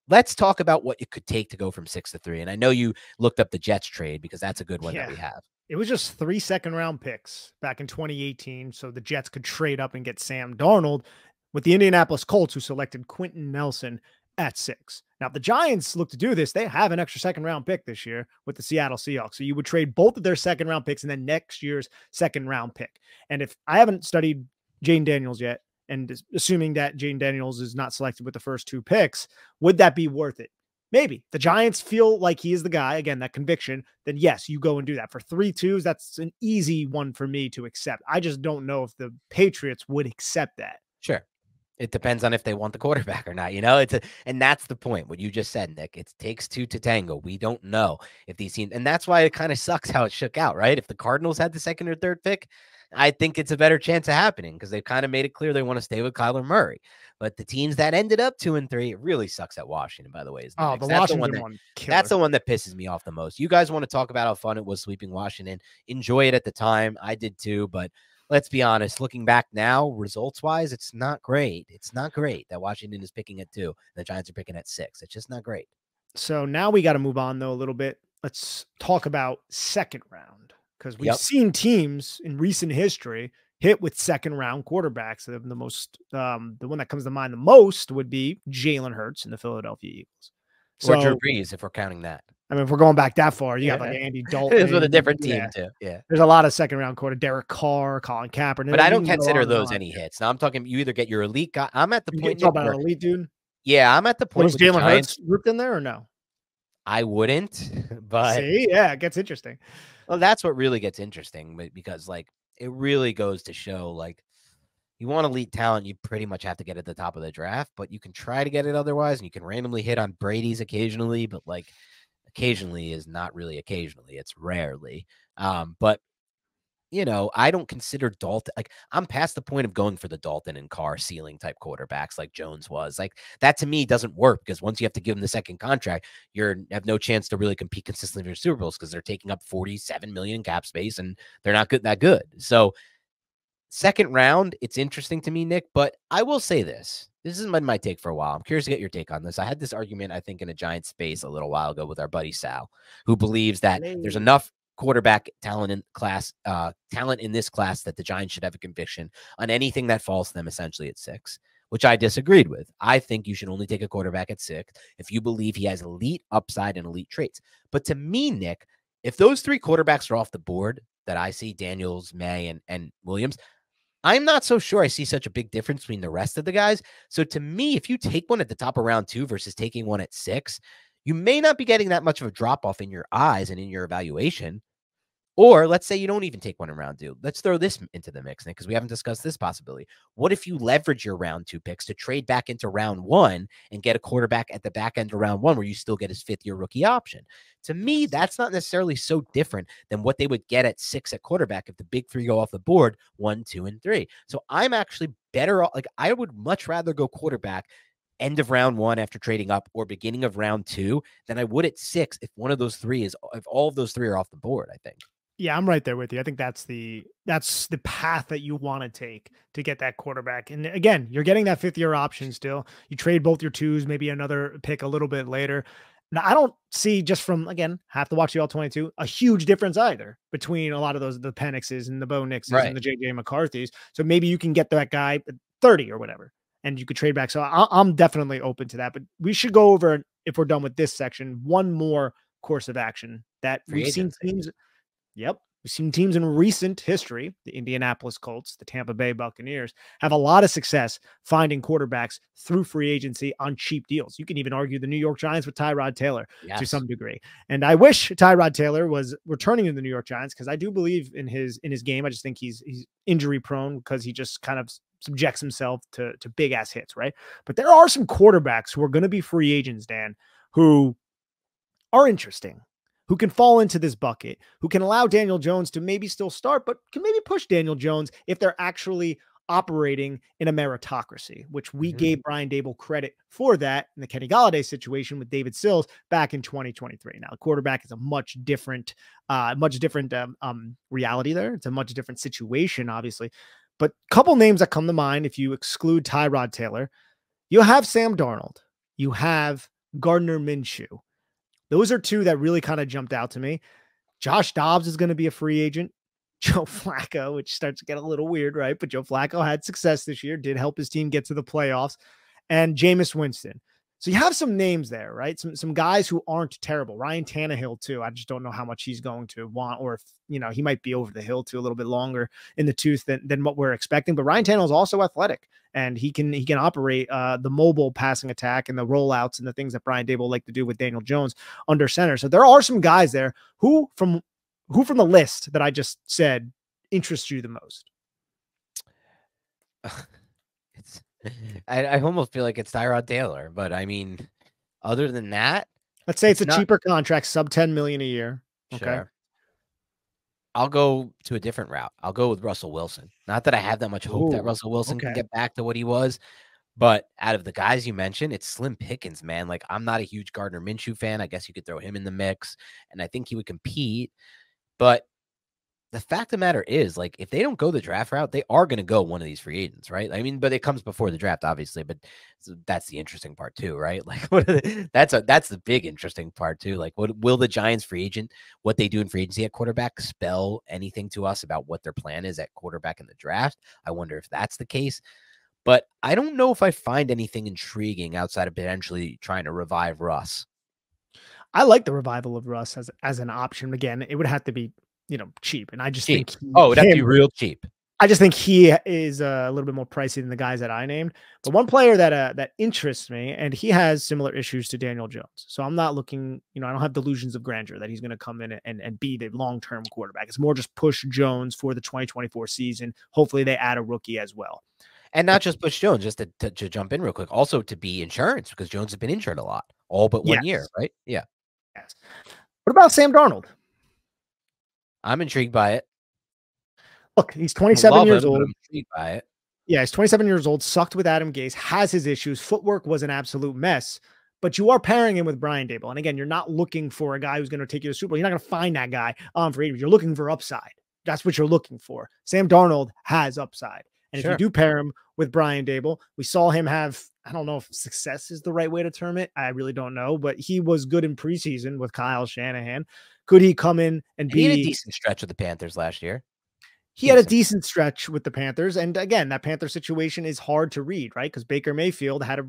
S2: let's talk about what it could take to go from six to three. And I know you looked up the Jets trade because that's a good one yeah. that we have.
S1: It was just three second round picks back in 2018. So the Jets could trade up and get Sam Darnold with the Indianapolis Colts, who selected Quenton Nelson at six. Now, if the Giants look to do this. They have an extra second round pick this year with the Seattle Seahawks. So you would trade both of their second round picks and then next year's second round pick. And if I haven't studied Jayden Daniels yet, and assuming that Jayden Daniels is not selected with the first two picks, would that be worth it? Maybe the Giants feel like he is the guy again, that conviction. Then yes, you go and do that for three twos. That's an easy one for me to accept. I just don't know if the Patriots would accept that.
S2: Sure. It depends on if they want the quarterback or not. You know, it's a, and that's the point. What you just said, Nick. It takes two to tango. We don't know if these teams, and that's why it kind of sucks how it shook out, right? If the Cardinals had the second or third pick, I think it's a better chance of happening because they've kind of made it clear they want to stay with Kyler Murray. But the teams that ended up two and three, it really sucks at Washington, by the way.
S1: oh, the that's Washington
S2: the one, that, one that's the one that pisses me off the most. You guys want to talk about how fun it was sweeping Washington. Enjoy it at the time. I did too, but let's be honest, looking back now, results wise, it's not great. It's not great that Washington is picking at two. The Giants are picking at six. It's just not great.
S1: So now we got to move on though a little bit. Let's talk about second round because we've yep. seen teams in recent history hit with second round quarterbacks. The, the most, um, the one that comes to mind the most would be Jalen Hurts and the Philadelphia Eagles.
S2: So, or Drew Brees, if we're counting that.
S1: I mean, if we're going back that far, you yeah. got like Andy Dalton.
S2: Was with a different team yeah. too. Yeah,
S1: there's a lot of second round quarter. Derek Carr, Colin Kaepernick.
S2: But I don't consider those any hits. Now I'm talking. You either get your elite guy. I'm at the
S1: you
S2: point.
S1: Talk about an elite dude.
S2: Yeah, I'm at the point.
S1: Was Jalen Hurts grouped in there or no?
S2: I wouldn't, but
S1: see, yeah, it gets interesting.
S2: Well, that's what really gets interesting because like it really goes to show like you want elite talent, you pretty much have to get at the top of the draft, but you can try to get it otherwise, and you can randomly hit on Brady's occasionally, but like occasionally is not really occasionally, it's rarely. Um, but you know, I don't consider Dalton like I'm past the point of going for the Dalton and Carr ceiling type quarterbacks like Jones was. Like that to me doesn't work because once you have to give them the second contract, you're have no chance to really compete consistently for Super Bowls because they're taking up 47 million cap space and they're not good that good. So second round, it's interesting to me, Nick, but I will say this. This has been my take for a while. I'm curious to get your take on this. I had this argument, I think, in a giant space a little while ago with our buddy Sal, who believes that there's enough quarterback talent in class, uh, talent in this class that the Giants should have a conviction on anything that falls to them essentially at six, which I disagreed with. I think you should only take a quarterback at six if you believe he has elite upside and elite traits. But to me, Nick, if those three quarterbacks are off the board that I see, Daniels, Maye, and, and Williams, I'm not so sure I see such a big difference between the rest of the guys. So to me, if you take one at the top of round two versus taking one at six, you may not be getting that much of a drop off in your eyes and in your evaluation. Or let's say you don't even take one in round two. Let's throw this into the mix, because we haven't discussed this possibility. What if you leverage your round two picks to trade back into round one and get a quarterback at the back end of round one where you still get his fifth year rookie option? To me, that's not necessarily so different than what they would get at six at quarterback if the big three go off the board one, two, and three. So I'm actually better. Like I would much rather go quarterback end of round one after trading up or beginning of round two than I would at six if one of those three is if all of those three are off the board, I think.
S1: Yeah, I'm right there with you. I think that's the that's the path that you want to take to get that quarterback. And again, you're getting that fifth year option still. You trade both your twos, maybe another pick a little bit later. Now, I don't see just from again, have to watch the all 22, a huge difference either between a lot of those the Penixes and the Bo Nixes right. and the JJ McCarthy's. So maybe you can get that guy 30 or whatever, and you could trade back. So I, am definitely open to that. But we should go over if we're done with this section, one more course of action that Free we've agency. seen teams Yep. We've seen teams in recent history, the Indianapolis Colts, the Tampa Bay Buccaneers, have a lot of success finding quarterbacks through free agency on cheap deals. You can even argue the New York Giants with Tyrod Taylor yes. to some degree. And I wish Tyrod Taylor was returning to the New York Giants because I do believe in his in his game. I just think he's he's injury prone because he just kind of subjects himself to to big ass hits, right? But there are some quarterbacks who are going to be free agents, Dan, who are interesting who can fall into this bucket, who can allow Daniel Jones to maybe still start, but can maybe push Daniel Jones if they're actually operating in a meritocracy, which we mm-hmm. gave Brian Daboll credit for that in the Kenny Golladay situation with David Sills back in 2023. Now, the quarterback is a much different, uh, much different um, um, reality there. It's a much different situation, obviously. But a couple names that come to mind if you exclude Tyrod Taylor, you have Sam Darnold, you have Gardner Minshew. Those are two that really kind of jumped out to me. Josh Dobbs is going to be a free agent. Joe Flacco, which starts to get a little weird, right? But Joe Flacco had success this year, did help his team get to the playoffs, and Jameis Winston. So you have some names there, right? Some some guys who aren't terrible. Ryan Tannehill too. I just don't know how much he's going to want, or if you know he might be over the hill too a little bit longer in the tooth than than what we're expecting. But Ryan Tannehill is also athletic, and he can he can operate uh, the mobile passing attack and the rollouts and the things that Brian Daboll like to do with Daniel Jones under center. So there are some guys there who from who from the list that I just said interest you the most.
S2: I, I almost feel like it's Tyrod Taylor, but I mean, other than that,
S1: let's say it's, it's a not... cheaper contract, sub 10 million a year. Okay. Sure.
S2: I'll go to a different route. I'll go with Russell Wilson. Not that I have that much hope Ooh, that Russell Wilson okay. can get back to what he was, but out of the guys you mentioned, it's Slim Pickens, man. Like I'm not a huge Gardner Minshew fan. I guess you could throw him in the mix, and I think he would compete. But the fact of the matter is, like, if they don't go the draft route, they are going to go one of these free agents, right? I mean, but it comes before the draft, obviously. But that's the interesting part too, right? Like, that's a that's the big interesting part too. Like, what will the Giants free agent, what they do in free agency at quarterback, spell anything to us about what their plan is at quarterback in the draft? I wonder if that's the case. But I don't know if I find anything intriguing outside of potentially trying to revive Russ.
S1: I like the revival of Russ as as an option. Again, it would have to be you know, cheap. And I just cheap.
S2: think oh, that'd be real cheap.
S1: I just think he is a little bit more pricey than the guys that I named. But one player that uh, that interests me, and he has similar issues to Daniel Jones. So I'm not looking, you know, I don't have delusions of grandeur that he's going to come in and, and be the long term quarterback. It's more just push Jones for the 2024 season. Hopefully, they add a rookie as well.
S2: And not just push Jones, just to, to, to jump in real quick, also to be insurance because Jones has been injured a lot, all but one yes. year, right? Yeah.
S1: Yes. What about Sam Darnold?
S2: I'm intrigued by it.
S1: Look, he's 27 years
S2: him,
S1: old.
S2: by it.
S1: Yeah, he's 27 years old, sucked with Adam Gase, has his issues. Footwork was an absolute mess, but you are pairing him with Brian Daboll. And again, you're not looking for a guy who's going to take you to Super Bowl. You're not going to find that guy on free You're looking for upside. That's what you're looking for. Sam Darnold has upside. And sure. if you do pair him with Brian Daboll, we saw him have, I don't know if success is the right way to term it. I really don't know, but he was good in preseason with Kyle Shanahan. Could he come in and be
S2: a decent stretch with the Panthers last year?
S1: He had a decent stretch with the Panthers. And again, that Panther situation is hard to read, right? Because Baker Mayfield had a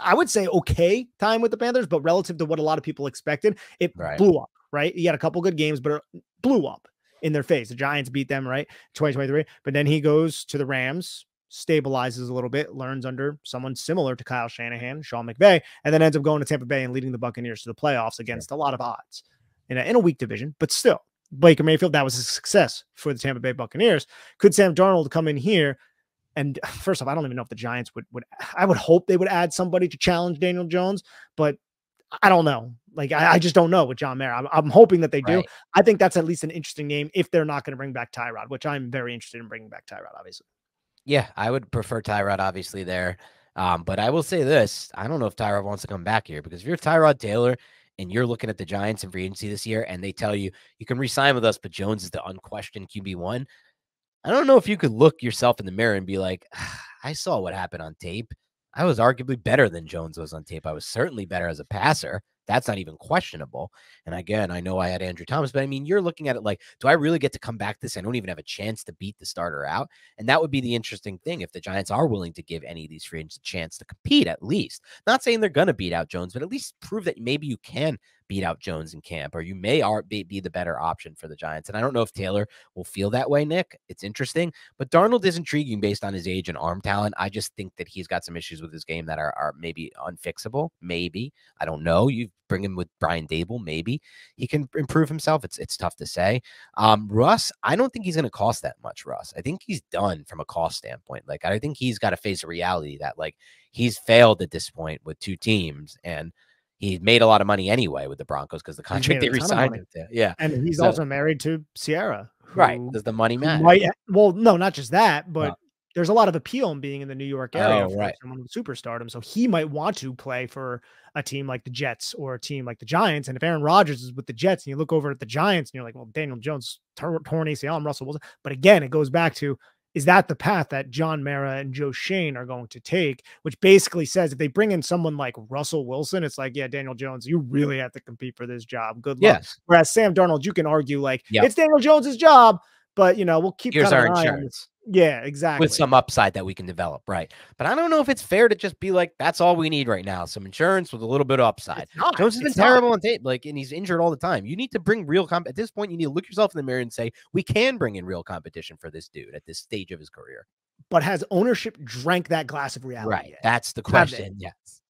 S1: I would say okay time with the Panthers, but relative to what a lot of people expected, it right. blew up, right? He had a couple good games, but it blew up in their face. The Giants beat them, right? 2023. But then he goes to the Rams, stabilizes a little bit, learns under someone similar to Kyle Shanahan, Sean McVay, and then ends up going to Tampa Bay and leading the Buccaneers to the playoffs against a lot of odds in a, in a weak division, but still. Baker Mayfield, that was a success for the Tampa Bay Buccaneers. Could Sam Darnold come in here? And first off, I don't even know if the Giants would would I would hope they would add somebody to challenge Daniel Jones, but I don't know. Like I, I just don't know with John Mara. I'm, I'm hoping that they do. Right. I think that's at least an interesting name if they're not going to bring back Tyrod, which I'm very interested in bringing back Tyrod, obviously.
S2: Yeah, I would prefer Tyrod, obviously there. Um, but I will say this: I don't know if Tyrod wants to come back here because if you're Tyrod Taylor and you're looking at the Giants in free agency this year, and they tell you you can resign with us, but Jones is the unquestioned QB one. I don't know if you could look yourself in the mirror and be like, ah, I saw what happened on tape. I was arguably better than Jones was on tape. I was certainly better as a passer. That's not even questionable. And again, I know I had Andrew Thomas, but I mean, you're looking at it like, do I really get to come back this? I don't even have a chance to beat the starter out. And that would be the interesting thing if the Giants are willing to give any of these free agents a chance to compete, at least. Not saying they're going to beat out Jones, but at least prove that maybe you can beat out Jones in camp, or you may be, be the better option for the Giants. And I don't know if Taylor will feel that way, Nick. It's interesting, but Darnold is intriguing based on his age and arm talent. I just think that he's got some issues with his game that are, are maybe unfixable. Maybe I don't know. You bring him with Brian Daboll, maybe he can improve himself. It's it's tough to say. Um, Russ, I don't think he's going to cost that much. Russ, I think he's done from a cost standpoint. Like I think he's got to face a reality that like he's failed at this point with two teams and he made a lot of money anyway with the Broncos because the contract they resigned him to. Yeah.
S1: And he's so, also married to Ciara.
S2: Right. Does the money matter?
S1: Might, well, no, not just that, but no. there's a lot of appeal in being in the New York area
S2: oh, right.
S1: someone with superstardom. So he might want to play for a team like the Jets or a team like the Giants. And if Aaron Rodgers is with the Jets and you look over at the Giants and you're like, well, Daniel Jones torn ACL, I'm Russell Wilson. But again, it goes back to is that the path that John Mara and Joe Schoen are going to take? Which basically says if they bring in someone like Russell Wilson, it's like, yeah, Daniel Jones, you really have to compete for this job. Good luck. Yes. Whereas Sam Darnold, you can argue like yep. it's Daniel Jones's job, but you know, we'll keep
S2: here's our insurance.
S1: Yeah, exactly.
S2: With some upside that we can develop, right? But I don't know if it's fair to just be like, that's all we need right now. Some insurance with a little bit of upside. Jones has been terrible not. on tape, like, and he's injured all the time. You need to bring real comp at this point. You need to look yourself in the mirror and say, we can bring in real competition for this dude at this stage of his career.
S1: But has ownership drank that glass of reality?
S2: Right. Yet? That's the question. Yes.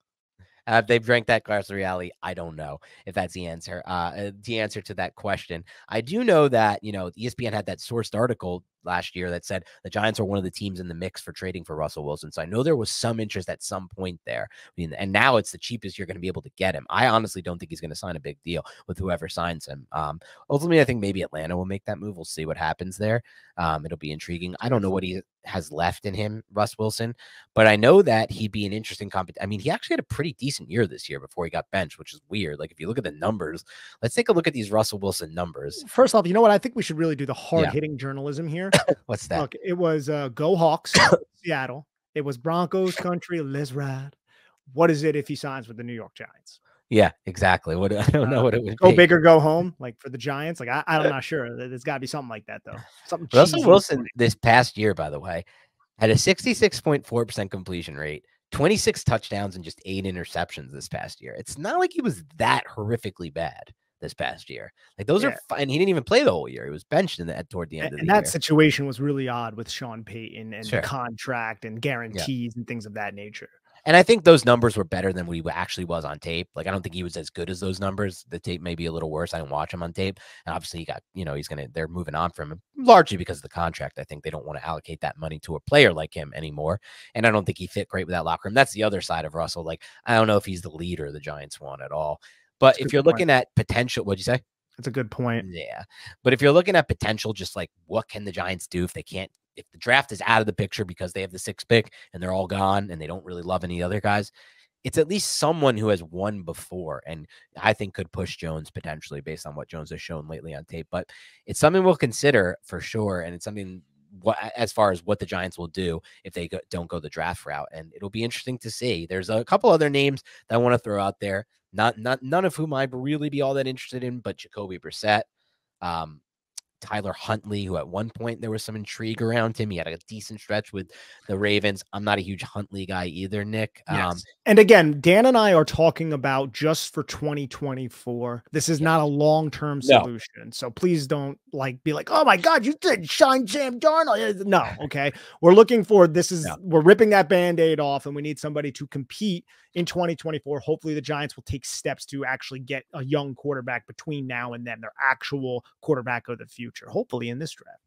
S2: Uh, they've drank that glass of reality. I don't know if that's the answer. Uh, uh, the answer to that question. I do know that you know ESPN had that sourced article last year that said the Giants are one of the teams in the mix for trading for Russell Wilson. So I know there was some interest at some point there. I mean, and now it's the cheapest you're going to be able to get him. I honestly don't think he's going to sign a big deal with whoever signs him. Um, ultimately, I think maybe Atlanta will make that move. We'll see what happens there. Um, it'll be intriguing. I don't know what he has left in him, Russ Wilson, but I know that he'd be an interesting comp. I mean, he actually had a pretty decent year this year before he got benched, which is weird. Like if you look at the numbers, let's take a look at these Russell Wilson numbers.
S1: First off, you know what? I think we should really do the hard hitting yeah. journalism here.
S2: What's that?
S1: Look, it was uh, Go Hawks, Seattle. It was Broncos country. Let's ride. What is it if he signs with the New York Giants?
S2: Yeah, exactly. What I don't know what it would
S1: go
S2: be.
S1: big or go home, like for the Giants. Like I, I'm not sure. There's got to be something like that though. Something.
S2: Russell Wilson this past year, by the way, had a 66.4 percent completion rate, 26 touchdowns, and just eight interceptions this past year. It's not like he was that horrifically bad this past year. Like those yeah. are fine. He didn't even play the whole year. He was benched in the, toward the end
S1: and,
S2: of
S1: the
S2: and
S1: that
S2: year.
S1: situation was really odd with Sean Payton and sure. the contract and guarantees yeah. and things of that nature.
S2: And I think those numbers were better than what he actually was on tape. Like I don't think he was as good as those numbers. The tape may be a little worse. I didn't watch him on tape. And obviously he got, you know, he's gonna they're moving on from him largely because of the contract. I think they don't want to allocate that money to a player like him anymore. And I don't think he fit great with that locker room. That's the other side of Russell. Like I don't know if he's the leader the Giants want at all. But That's if you're point. looking at potential, what'd you say?
S1: That's a good point.
S2: Yeah. But if you're looking at potential, just like what can the Giants do if they can't, if the draft is out of the picture because they have the sixth pick and they're all gone and they don't really love any other guys, it's at least someone who has won before and I think could push Jones potentially based on what Jones has shown lately on tape. But it's something we'll consider for sure. And it's something what as far as what the Giants will do if they go, don't go the draft route, and it'll be interesting to see. There's a couple other names that I want to throw out there, not not none of whom I'd really be all that interested in, but Jacoby Brissett, um, Tyler Huntley, who at one point there was some intrigue around him. He had a decent stretch with the Ravens. I'm not a huge Huntley guy either, Nick.
S1: Yes. Um, and again, Dan and I are talking about just for 2024. This is not a long term solution. No. So please don't like be like, oh my God, you did shine Sam Darnold. No, okay. We're looking for this is, no. we're ripping that band aid off and we need somebody to compete in 2024. Hopefully, the Giants will take steps to actually get a young quarterback between now and then, their actual quarterback of the future, hopefully in this draft.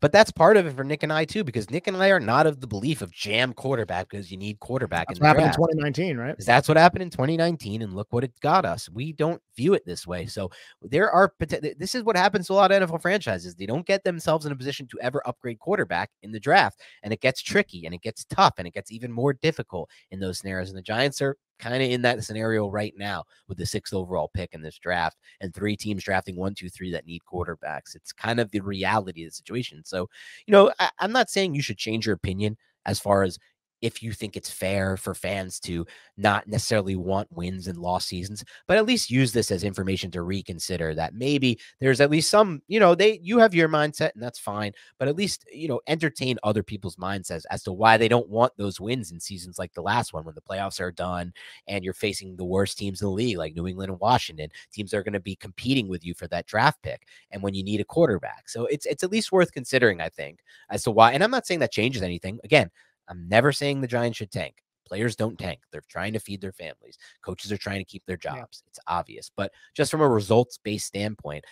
S2: But that's part of it for Nick and I too, because Nick and I are not of the belief of jam quarterback because you need quarterback.
S1: That's in what happened draft. in 2019, right?
S2: That's what happened in 2019, and look what it got us. We don't view it this way. So there are this is what happens to a lot of NFL franchises. They don't get themselves in a position to ever upgrade quarterback in the draft, and it gets tricky and it gets tough and it gets even more difficult in those scenarios. And the Giants are kind of in that scenario right now with the sixth overall pick in this draft and three teams drafting one, two, three that need quarterbacks. It's kind of the reality of the situation. So, you know, I, I'm not saying you should change your opinion as far as if you think it's fair for fans to not necessarily want wins and lost seasons, but at least use this as information to reconsider that maybe there's at least some, you know, they you have your mindset and that's fine, but at least, you know, entertain other people's mindsets as to why they don't want those wins in seasons like the last one when the playoffs are done and you're facing the worst teams in the league like New England and Washington, teams are going to be competing with you for that draft pick and when you need a quarterback. So it's it's at least worth considering, I think, as to why and I'm not saying that changes anything. Again, I'm never saying the Giants should tank. Players don't tank. They're trying to feed their families. Coaches are trying to keep their jobs. Yeah. It's obvious. But just from a results based standpoint,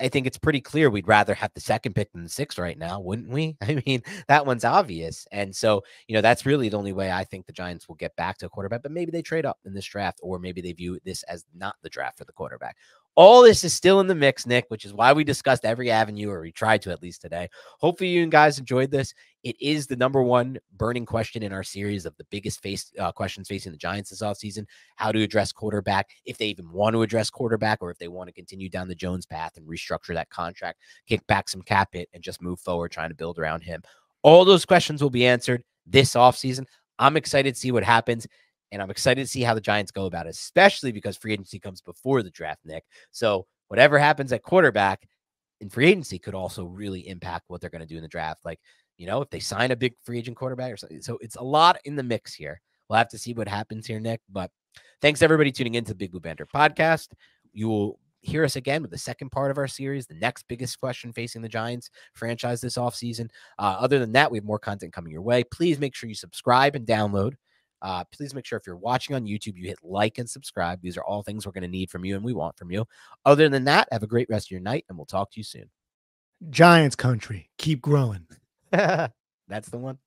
S2: I think it's pretty clear we'd rather have the second pick than the sixth right now, wouldn't we? I mean, that one's obvious. And so, you know, that's really the only way I think the Giants will get back to a quarterback, but maybe they trade up in this draft, or maybe they view this as not the draft for the quarterback. All this is still in the mix, Nick, which is why we discussed every avenue, or we tried to at least today. Hopefully, you guys enjoyed this. It is the number one burning question in our series of the biggest face uh, questions facing the Giants this offseason. How to address quarterback, if they even want to address quarterback, or if they want to continue down the Jones path and restructure that contract, kick back some cap hit, and just move forward trying to build around him. All those questions will be answered this offseason. I'm excited to see what happens. And I'm excited to see how the Giants go about it, especially because free agency comes before the draft, Nick. So whatever happens at quarterback in free agency could also really impact what they're going to do in the draft. Like, you know, if they sign a big free agent quarterback or something. So it's a lot in the mix here. We'll have to see what happens here, Nick. But thanks everybody tuning into the Big Blue Banter podcast. You will hear us again with the second part of our series, the next biggest question facing the Giants franchise this offseason. Uh, other than that, we have more content coming your way. Please make sure you subscribe and download uh, please make sure if you're watching on YouTube, you hit like and subscribe. These are all things we're going to need from you and we want from you. Other than that, have a great rest of your night and we'll talk to you soon.
S1: Giants country, keep growing.
S2: That's the one.